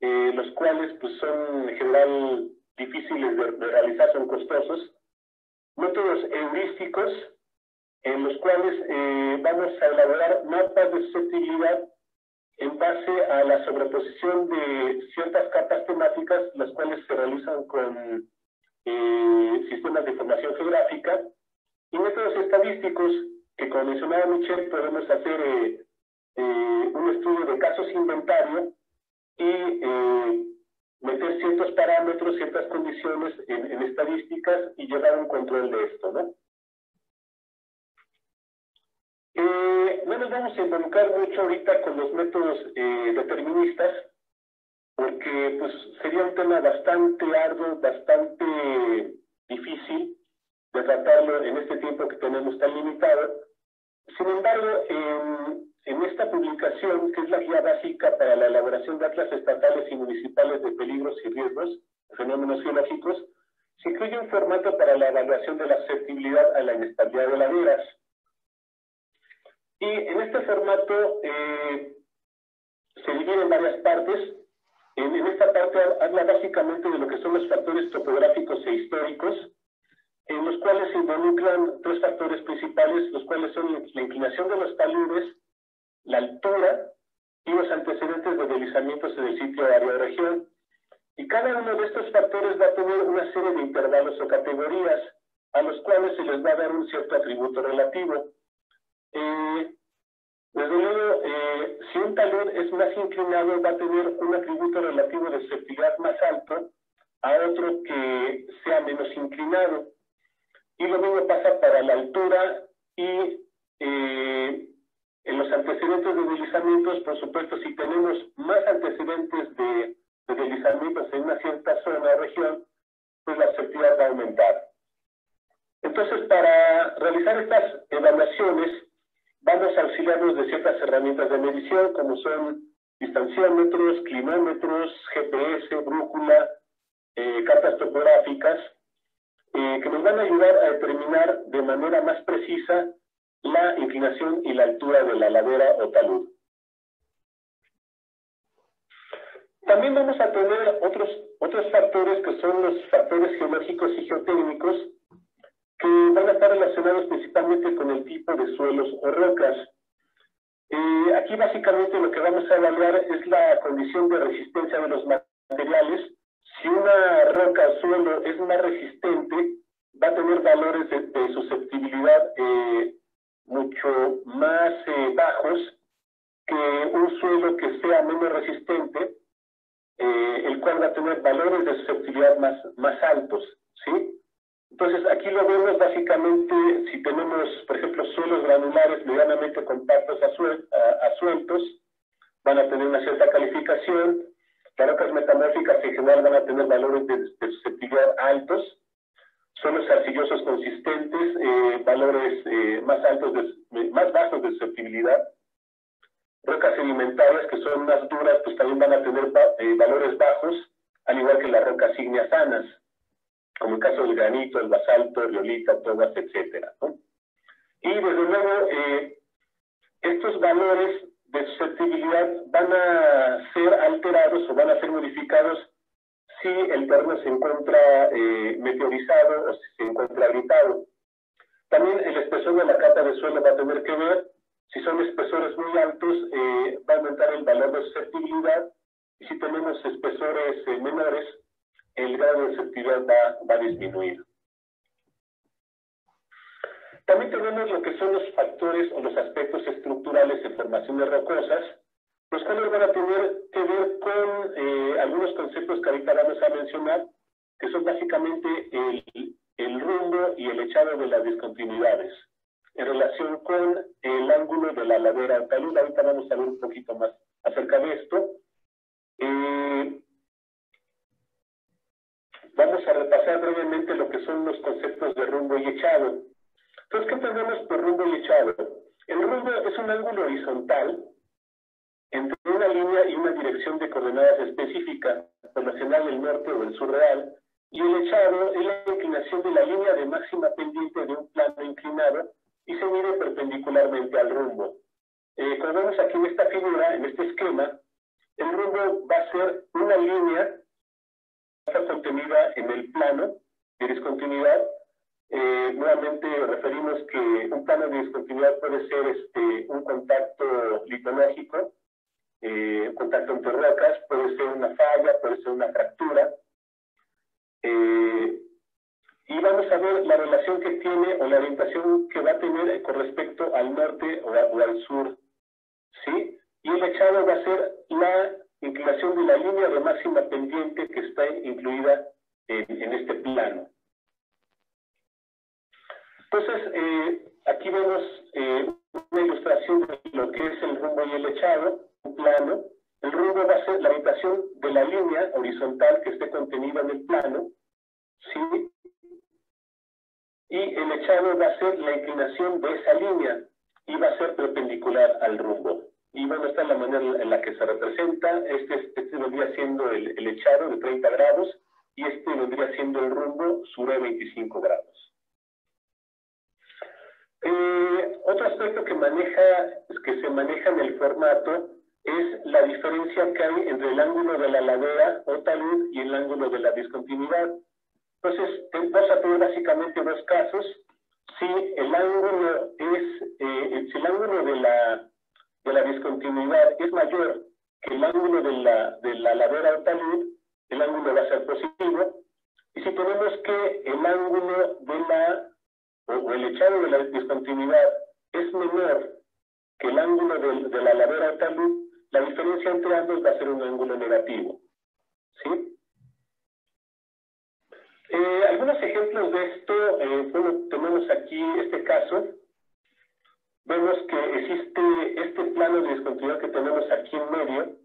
los cuales pues, son en general difíciles de, realizar, son costosos. Métodos heurísticos en los cuales eh, vamos a elaborar mapas de susceptibilidad en base a la sobreposición de ciertas capas temáticas, las cuales se realizan con eh, sistemas de información geográfica, y métodos estadísticos, que como mencionaba Michelle, podemos hacer eh, un estudio de casos inventario y meter ciertos parámetros, ciertas condiciones en, estadísticas y llevar un control de esto, ¿no? Eh, no nos vamos a involucrar mucho ahorita con los métodos eh, deterministas, porque pues sería un tema bastante arduo, bastante difícil de tratarlo en este tiempo que tenemos tan limitado. Sin embargo, en en esta publicación, que es la guía básica para la elaboración de atlas estatales y municipales de peligros y riesgos, fenómenos geológicos, se incluye un formato para la evaluación de la susceptibilidad a la inestabilidad de laderas. Y en este formato eh, se divide en varias partes. En, en, esta parte habla básicamente de lo que son los factores topográficos e históricos, en los cuales se involucran tres factores principales, los cuales son la inclinación de los taludes, la altura y los antecedentes de deslizamientos en el sitio, área región. Y cada uno de estos factores va a tener una serie de intervalos o categorías a los cuales se les va a dar un cierto atributo relativo. Eh, desde luego, eh, si un talón es más inclinado, va a tener un atributo relativo de susceptibilidad más alto a otro que sea menos inclinado. Y lo mismo pasa para la altura y eh, en los antecedentes de deslizamientos, por supuesto, si tenemos más antecedentes de, deslizamientos en una cierta zona o región, pues la susceptibilidad va a aumentar. Entonces, para realizar estas evaluaciones, vamos a auxiliarnos de ciertas herramientas de medición, como son distanciómetros, climómetros, GPS, brújula, eh, cartas topográficas, eh, que nos van a ayudar a determinar de manera más precisa la inclinación y la altura de la ladera o talud. También vamos a tener otros, otros factores que son los factores geológicos y geotécnicos que van a estar relacionados principalmente con el tipo de suelos o rocas. Eh, aquí básicamente lo que vamos a evaluar es la condición de resistencia de los materiales. Si una roca o suelo es más resistente, va a tener valores de, susceptibilidad eh, mucho más eh, bajos que un suelo que sea menos resistente, eh, el cual va a tener valores de susceptibilidad más, más altos, ¿sí? Entonces, aquí lo vemos básicamente si tenemos, por ejemplo, suelos granulares medianamente compactos a, sueltos, van a tener una cierta calificación. Las rocas metamórficas en general van a tener valores de, de susceptibilidad altos suelos arcillosos consistentes, eh, valores eh, más altos, de, más bajos de susceptibilidad. Rocas sedimentarias que son más duras, pues también van a tener eh, valores bajos, al igual que las rocas ígneas sanas, como el caso del granito, el basalto, el riolita, todas, etc. Y desde luego, estos valores de susceptibilidad van a ser alterados o van a ser modificados si el terreno se encuentra eh, meteorizado o si se encuentra habitado. También el espesor de la capa de suelo va a tener que ver. Si son espesores muy altos, eh, va a aumentar el valor de susceptibilidad. Y si tenemos espesores eh, menores, el grado de susceptibilidad va, va a disminuir. También tenemos lo que son los factores o los aspectos estructurales en formaciones rocosas, los cuales van a tener que ver con eh, algunos conceptos que ahorita vamos a mencionar, que son básicamente el, el rumbo y el echado de las discontinuidades en relación con el ángulo de la ladera talud. Ahorita vamos a ver un poquito más acerca de esto. Eh, vamos a repasar brevemente lo que son los conceptos de rumbo y echado. Entonces, ¿qué entendemos por rumbo y echado? El rumbo es un ángulo horizontal entre una línea y una dirección de coordenadas específica, por lo general el norte o el sur real, y el echado es la inclinación de la línea de máxima pendiente de un plano inclinado y se mide perpendicularmente al rumbo. Eh, como vemos aquí en esta figura, en este esquema, el rumbo va a ser una línea contenida en el plano de discontinuidad. Eh, nuevamente referimos que un plano de discontinuidad puede ser este, un contacto litonógico eh, contacto entre rocas, puede ser una falla, puede ser una fractura. Eh, y vamos a ver la relación que tiene o la orientación que va a tener con respecto al norte o, al sur. ¿sí? Y el echado va a ser la inclinación de la línea de máxima pendiente que está incluida en, este plano. Entonces, eh, aquí vemos una ilustración de lo que es el rumbo y el echado plano, el rumbo va a ser la orientación de la línea horizontal que esté contenida en el plano, ¿sí? Y el echado va a ser la inclinación de esa línea y va a ser perpendicular al rumbo. Y bueno, esta es la manera en la que se representa. Este, este vendría siendo el, echado de 30 grados y este vendría siendo el rumbo sur de 25 grados. Eh, otro aspecto que maneja, que se maneja en el formato es la diferencia que hay entre el ángulo de la ladera o talud y el ángulo de la discontinuidad. Entonces, vas a tener básicamente dos casos. Si el ángulo es, eh, si el ángulo de la, de la discontinuidad es mayor que el ángulo de la, de la ladera o talud, el ángulo va a ser positivo. Y si tenemos que el ángulo de la, o el echado de la discontinuidad es menor que el ángulo de, de la ladera o talud, la diferencia entre ambos va a ser un ángulo negativo. ¿Sí? Eh, algunos ejemplos de esto, eh, bueno, tenemos aquí este caso. vemos que existe este plano de discontinuidad que tenemos aquí en medio,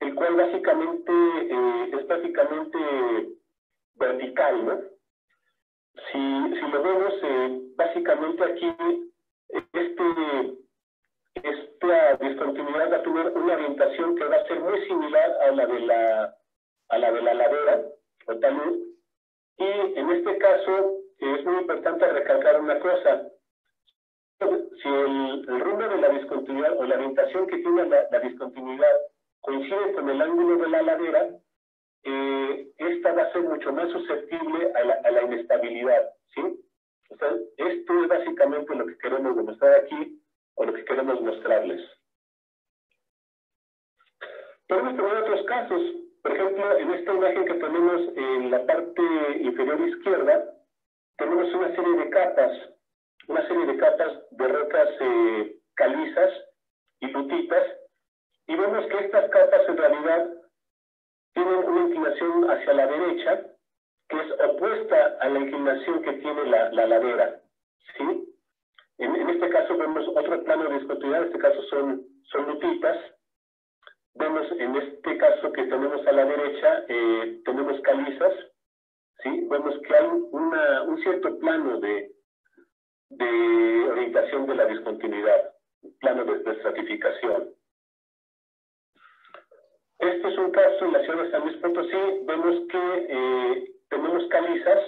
el cual básicamente eh, es prácticamente vertical, ¿no? Si, si lo vemos, eh, básicamente aquí, este, esta discontinuidad va a tener una orientación que va a ser muy similar a la de la, a la, de la ladera o talud, y en este caso es muy importante recalcar una cosa, si el, rumbo de la discontinuidad o la orientación que tiene la, discontinuidad coincide con el ángulo de la ladera, eh, esta va a ser mucho más susceptible a la, inestabilidad, ¿sí? esto es básicamente lo que queremos demostrar aquí o lo que queremos mostrarles. Podemos tener otros casos. Por ejemplo, en esta imagen que tenemos en la parte inferior izquierda, tenemos una serie de capas una serie de capas de rocas eh, calizas y lutitas, y vemos que estas capas en realidad tienen una inclinación hacia la derecha, que es opuesta a la inclinación que tiene la, ladera. ¿sí? En, este caso vemos otro plano de discontinuidad, en este caso son, son lutitas. Vemos en este caso que tenemos a la derecha, eh, tenemos calizas, ¿sí? Vemos que hay una, un cierto plano de, de orientación de la discontinuidad, plano de estratificación. Este es un caso en la ciudad de San Luis Potosí. Vemos que eh, tenemos calizas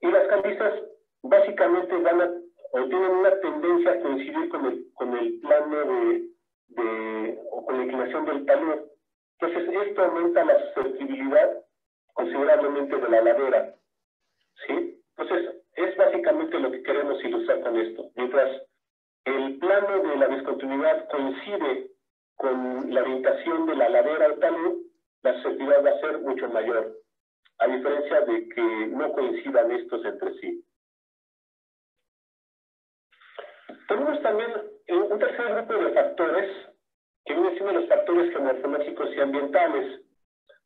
y las calizas básicamente van a, o tienen una tendencia a coincidir con el, con el plano de, de, o con la inclinación del talud. Entonces, esto aumenta la susceptibilidad considerablemente de la ladera. ¿sí? Entonces, es básicamente lo que queremos ilustrar con esto. Mientras el plano de la discontinuidad coincide con la orientación de la ladera al talud, la susceptibilidad va a ser mucho mayor, a diferencia de que no coincidan estos entre sí. Tenemos también un tercer grupo de factores, que vienen siendo los factores geomorfológicos y ambientales.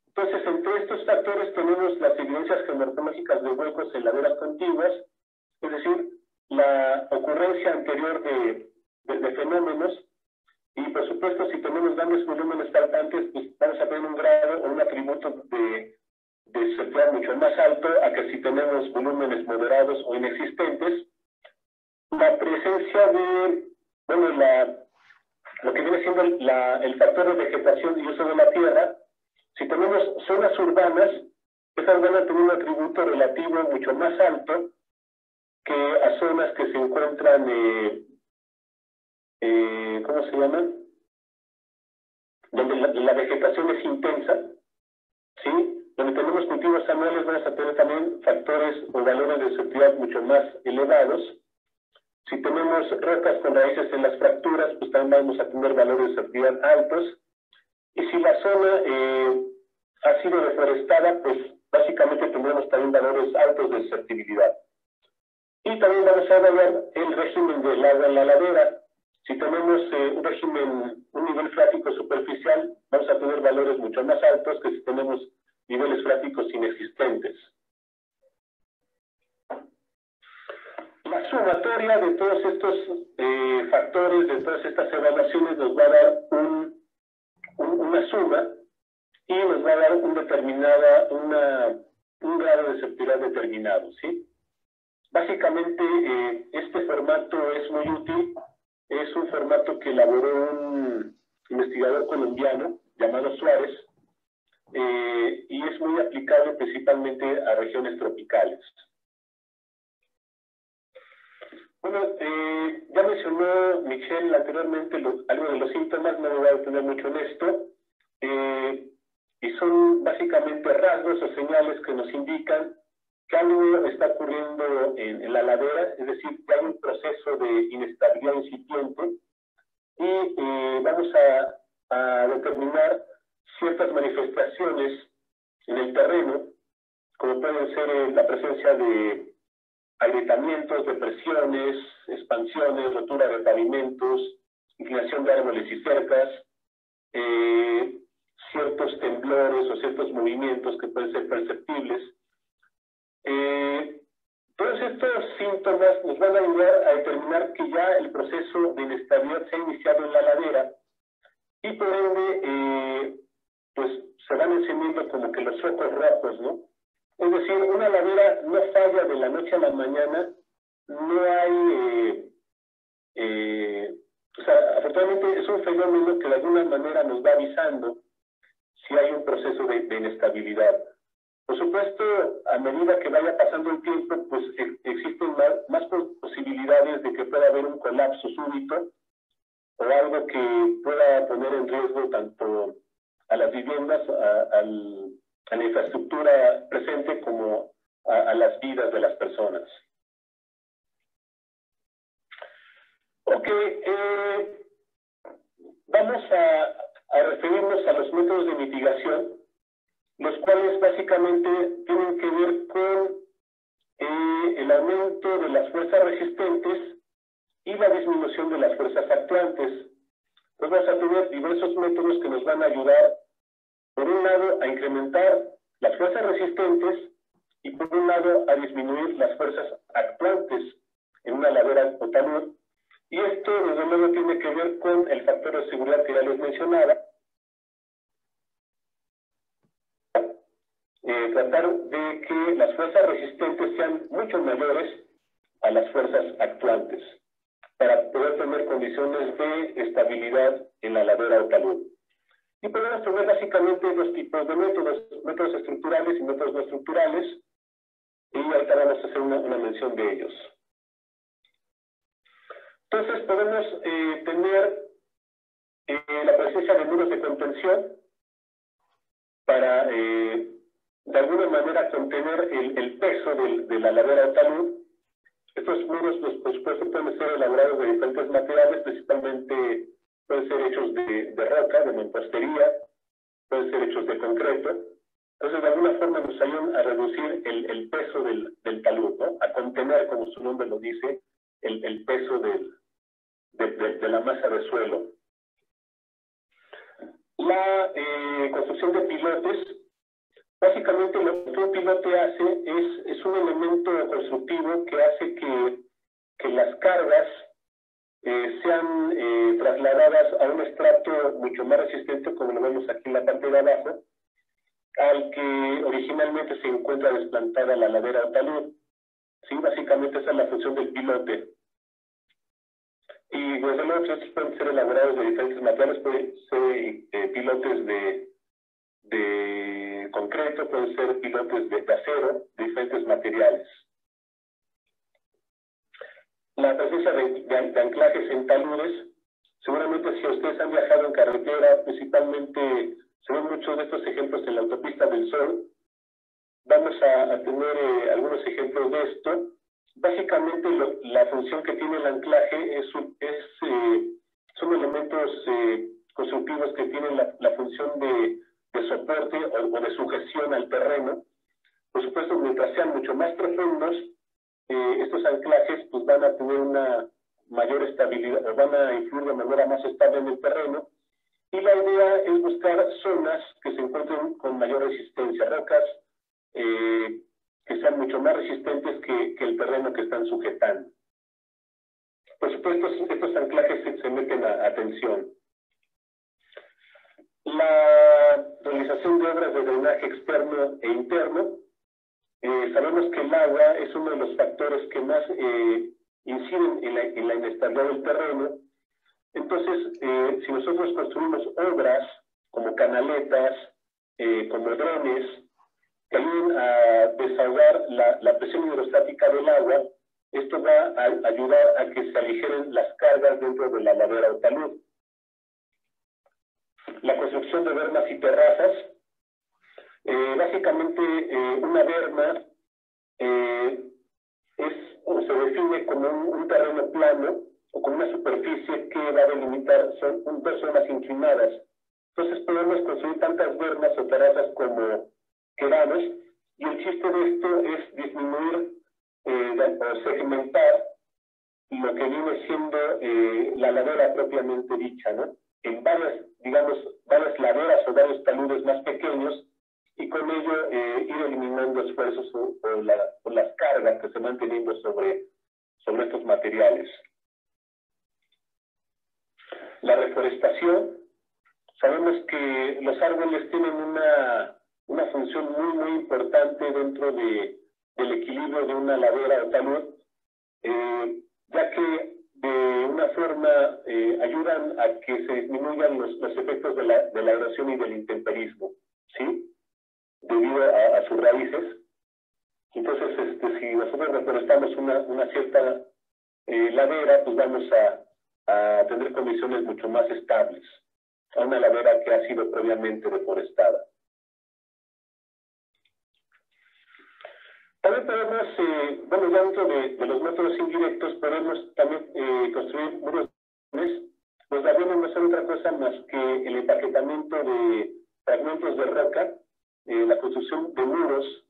Entonces, entre estos factores tenemos las evidencias geomorfológicas de huecos en laderas contiguas, es decir, la ocurrencia anterior de, fenómenos, y por supuesto, si tenemos grandes volúmenes faltantes, pues vamos a tener un grado o un atributo de, de mucho más alto a que si tenemos volúmenes moderados o inexistentes. La presencia de, bueno, la, lo que viene siendo el factor de vegetación y uso de la tierra, si tenemos zonas urbanas, esas van a tener un atributo relativo mucho más alto que a zonas que se encuentran, eh, eh, ¿cómo se llaman? Donde la, vegetación es intensa, ¿sí? Donde tenemos cultivos anuales van a tener también factores o valores de fertilidad mucho más elevados. Si tenemos rocas con raíces en las fracturas, pues también vamos a tener valores de fertilidad altos. Y si la zona eh, ha sido deforestada, pues básicamente tendremos también valores altos de susceptibilidad. Y también vamos a evaluar el régimen del agua en la ladera. Si tenemos eh, un régimen, un nivel frático superficial, vamos a tener valores mucho más altos que si tenemos niveles fráticos inexistentes. La sumatoria de todos estos eh, factores, de todas estas evaluaciones, nos va a dar un, una suma y nos va a dar un determinada, una, un grado de seguridad determinado, ¿sí? Básicamente, eh, este formato es muy útil. Es un formato que elaboró un investigador colombiano llamado Suárez eh, y es muy aplicable principalmente a regiones tropicales. Bueno, eh, ya mencionó Michelle anteriormente algo de los síntomas, no me voy a detener mucho en esto, y son básicamente rasgos o señales que nos indican que algo está ocurriendo en, la ladera, es decir, que hay un proceso de inestabilidad incipiente. Y eh, vamos a, determinar ciertas manifestaciones en el terreno, como pueden ser eh, la presencia de agrietamientos, depresiones, expansiones, rotura de pavimentos, inclinación de árboles y cercas, eh, ciertos temblores o ciertos movimientos que pueden ser perceptibles, eh, todos estos síntomas nos van a ayudar a determinar que ya el proceso de inestabilidad se ha iniciado en la ladera y por ende, eh, pues se van encendiendo como que los focos rojos, ¿no? Es decir, una ladera no falla de la noche a la mañana, no hay, eh, eh, o sea, afortunadamente es un fenómeno que de alguna manera nos va avisando si hay un proceso de, inestabilidad. Por supuesto, a medida que vaya pasando el tiempo, pues e, existen más, más, posibilidades de que pueda haber un colapso súbito o algo que pueda poner en riesgo tanto a las viviendas, a, la infraestructura presente como a, las vidas de las personas. Ok, eh, vamos a, a referirnos a los métodos de mitigación, los cuales básicamente tienen que ver con eh, el aumento de las fuerzas resistentes y la disminución de las fuerzas actuantes. Pues vamos a tener diversos métodos que nos van a ayudar, por un lado, a incrementar las fuerzas resistentes y por un lado, a disminuir las fuerzas actuantes en una ladera o talud y esto, desde luego, tiene que ver con el factor de seguridad que ya les mencionaba. Eh, tratar de que las fuerzas resistentes sean mucho mayores a las fuerzas actuantes para poder tener condiciones de estabilidad en la ladera o talud. Y podemos tener básicamente dos tipos de métodos, métodos estructurales y métodos no estructurales, y ahorita vamos a hacer una mención de ellos. Entonces podemos eh, tener eh, la presencia de muros de contención para eh, de alguna manera contener el, peso de la ladera de talud. Estos muros, pues, por supuesto, pueden ser elaborados de diferentes materiales, principalmente pueden ser hechos de, roca, de mampostería, pueden ser hechos de concreto. Entonces, de alguna forma nos ayudan a reducir el, peso del, talud, ¿no? a contener, como su nombre lo dice, el peso de, la masa de suelo. La eh, construcción de pilotes, básicamente lo que un pilote hace es, es un elemento constructivo que hace que, que las cargas eh, sean eh, trasladadas a un estrato mucho más resistente, como lo vemos aquí en la parte de abajo, al que originalmente se encuentra desplantada la ladera de talud. ¿Sí? Básicamente esa es la función del pilote. Y pues los estos pueden ser elaborados de diferentes materiales, pueden ser eh, pilotes de, de concreto, pueden ser pilotes de acero, de diferentes materiales. La presencia de, anclajes en taludes, seguramente si ustedes han viajado en carretera, principalmente se ven muchos de estos ejemplos en la autopista del Sol, vamos a, tener eh, algunos ejemplos de esto. Básicamente la función que tiene el anclaje es, es eh, son elementos eh, constructivos que tienen la, función de, soporte o, de sujeción al terreno. Por supuesto, mientras sean mucho más profundos, eh, estos anclajes pues, van a tener una mayor estabilidad, van a influir de manera más estable en el terreno. Y la idea es buscar zonas que se encuentren con mayor resistencia, rocas eh, que sean mucho más resistentes que, el terreno que están sujetando. Por supuesto, estos anclajes se, meten a, tensión. La realización de obras de drenaje externo e interno. Eh, sabemos que el agua es uno de los factores que más eh, inciden en la, inestabilidad del terreno. Entonces, eh, si nosotros construimos obras como canaletas, como drones, que ayuden a desahogar la, presión hidrostática del agua. Esto va a ayudar a que se aligeren las cargas dentro de la ladera o talud. La construcción de bermas y terrazas. Eh, básicamente, eh, una berma eh, es, o se define como un, terreno plano o como una superficie que va a delimitar son, dos zonas inclinadas. Entonces podemos construir tantas bermas o terrazas como querados, y el chiste de esto es disminuir eh, o segmentar lo que viene siendo eh, la ladera propiamente dicha, ¿no? En varias, digamos, varias laderas o varios taludes más pequeños y con ello eh, ir eliminando esfuerzos o, las cargas que se van teniendo sobre, sobre estos materiales. La reforestación, sabemos que los árboles tienen una, una función muy, muy importante dentro de, del equilibrio de una ladera o talud, eh, ya que de una forma eh, ayudan a que se disminuyan los, los efectos de la, de la, erosión y del intemperismo, ¿sí? Debido a, a sus raíces. Entonces, este, si nosotros reforestamos una, una cierta eh, ladera, pues vamos a, a tener condiciones mucho más estables a una ladera que ha sido previamente deforestada. También podemos, eh, bueno, dentro de, de, los métodos indirectos, podemos también eh, construir muros. Los aviones no son otra cosa más que el empaquetamiento de fragmentos de roca, eh, la construcción de muros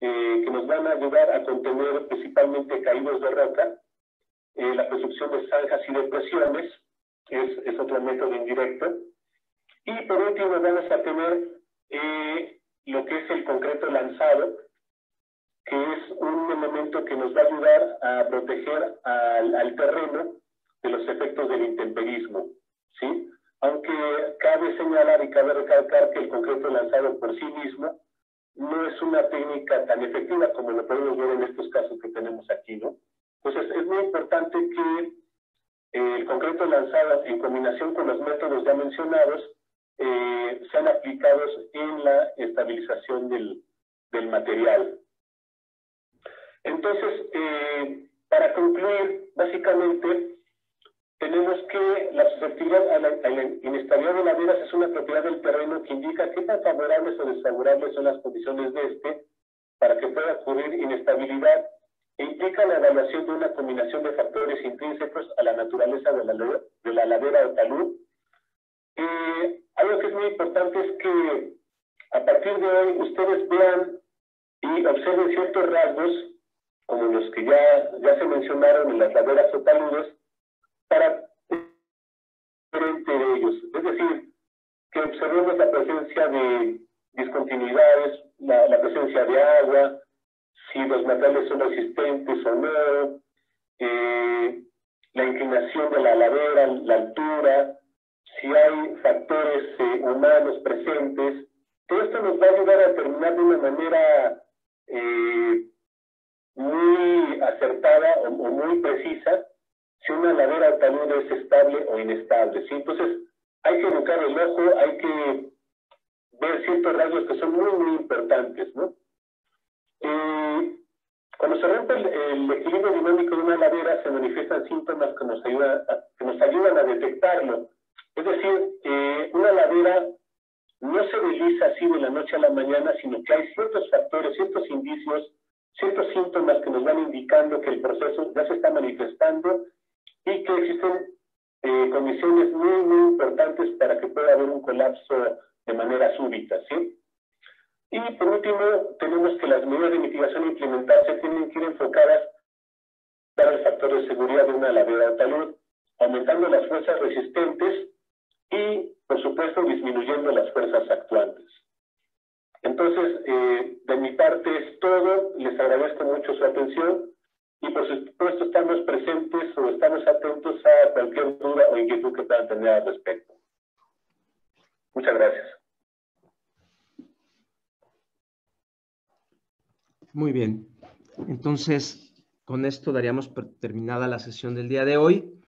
eh, que nos van a ayudar a contener principalmente caídos de roca, eh, la construcción de zanjas y depresiones, es, es otro método indirecto. Y por último vamos a tener eh, lo que es el concreto lanzado, que es un elemento que nos va a ayudar a proteger al, al terreno de los efectos del intemperismo, ¿sí? Aunque cabe señalar y cabe recalcar que el concreto lanzado por sí mismo no es una técnica tan efectiva como lo podemos ver en estos casos que tenemos aquí, ¿no? Entonces es muy importante que el concreto lanzado en combinación con los métodos ya mencionados eh, sean aplicados en la estabilización del, del material. Entonces, eh, para concluir, básicamente, tenemos que la susceptibilidad a la, a la, inestabilidad de laderas es una propiedad del terreno que indica qué tan favorables o desfavorables son las condiciones de este para que pueda ocurrir inestabilidad e implica la evaluación de una combinación de factores intrínsecos a la naturaleza de la, de la ladera o talud. Eh, algo que es muy importante es que a partir de hoy ustedes vean y observen ciertos rasgos, como los que ya, ya se mencionaron en las laderas o taludes, para de ellos. Es decir, que observemos la presencia de discontinuidades, la, la presencia de agua, si los materiales son resistentes o no, eh, la inclinación de la ladera, la altura, si hay factores eh, humanos presentes. Todo esto nos va a ayudar a determinar de una manera eh, muy acertada o, o, muy precisa si una ladera talud es estable o inestable. ¿sí? Entonces, hay que educar el ojo, hay que ver ciertos rasgos que son muy, muy importantes, ¿no? Eh, cuando se rompe el, el, equilibrio dinámico de una ladera, se manifiestan síntomas que nos, ayuda que nos ayudan a detectarlo. Es decir, eh, una ladera no se desliza así de la noche a la mañana, sino que hay ciertos factores, ciertos indicios, ciertos síntomas que nos van indicando que el proceso ya se está manifestando que existen eh, condiciones muy, muy importantes para que pueda haber un colapso de manera súbita, ¿sí? Y por último, tenemos que las medidas de mitigación a implementarse tienen que ir enfocadas para el factor de seguridad de una ladera de talud, aumentando las fuerzas resistentes y, por supuesto, disminuyendo las fuerzas actuantes. Entonces, eh, de mi parte es todo. Les agradezco mucho su atención y, por supuesto, estamos presentes o estamos atentos a cualquier duda o inquietud que puedan tener al respecto. Muchas gracias. Muy bien. Entonces, con esto daríamos terminada la sesión del día de hoy.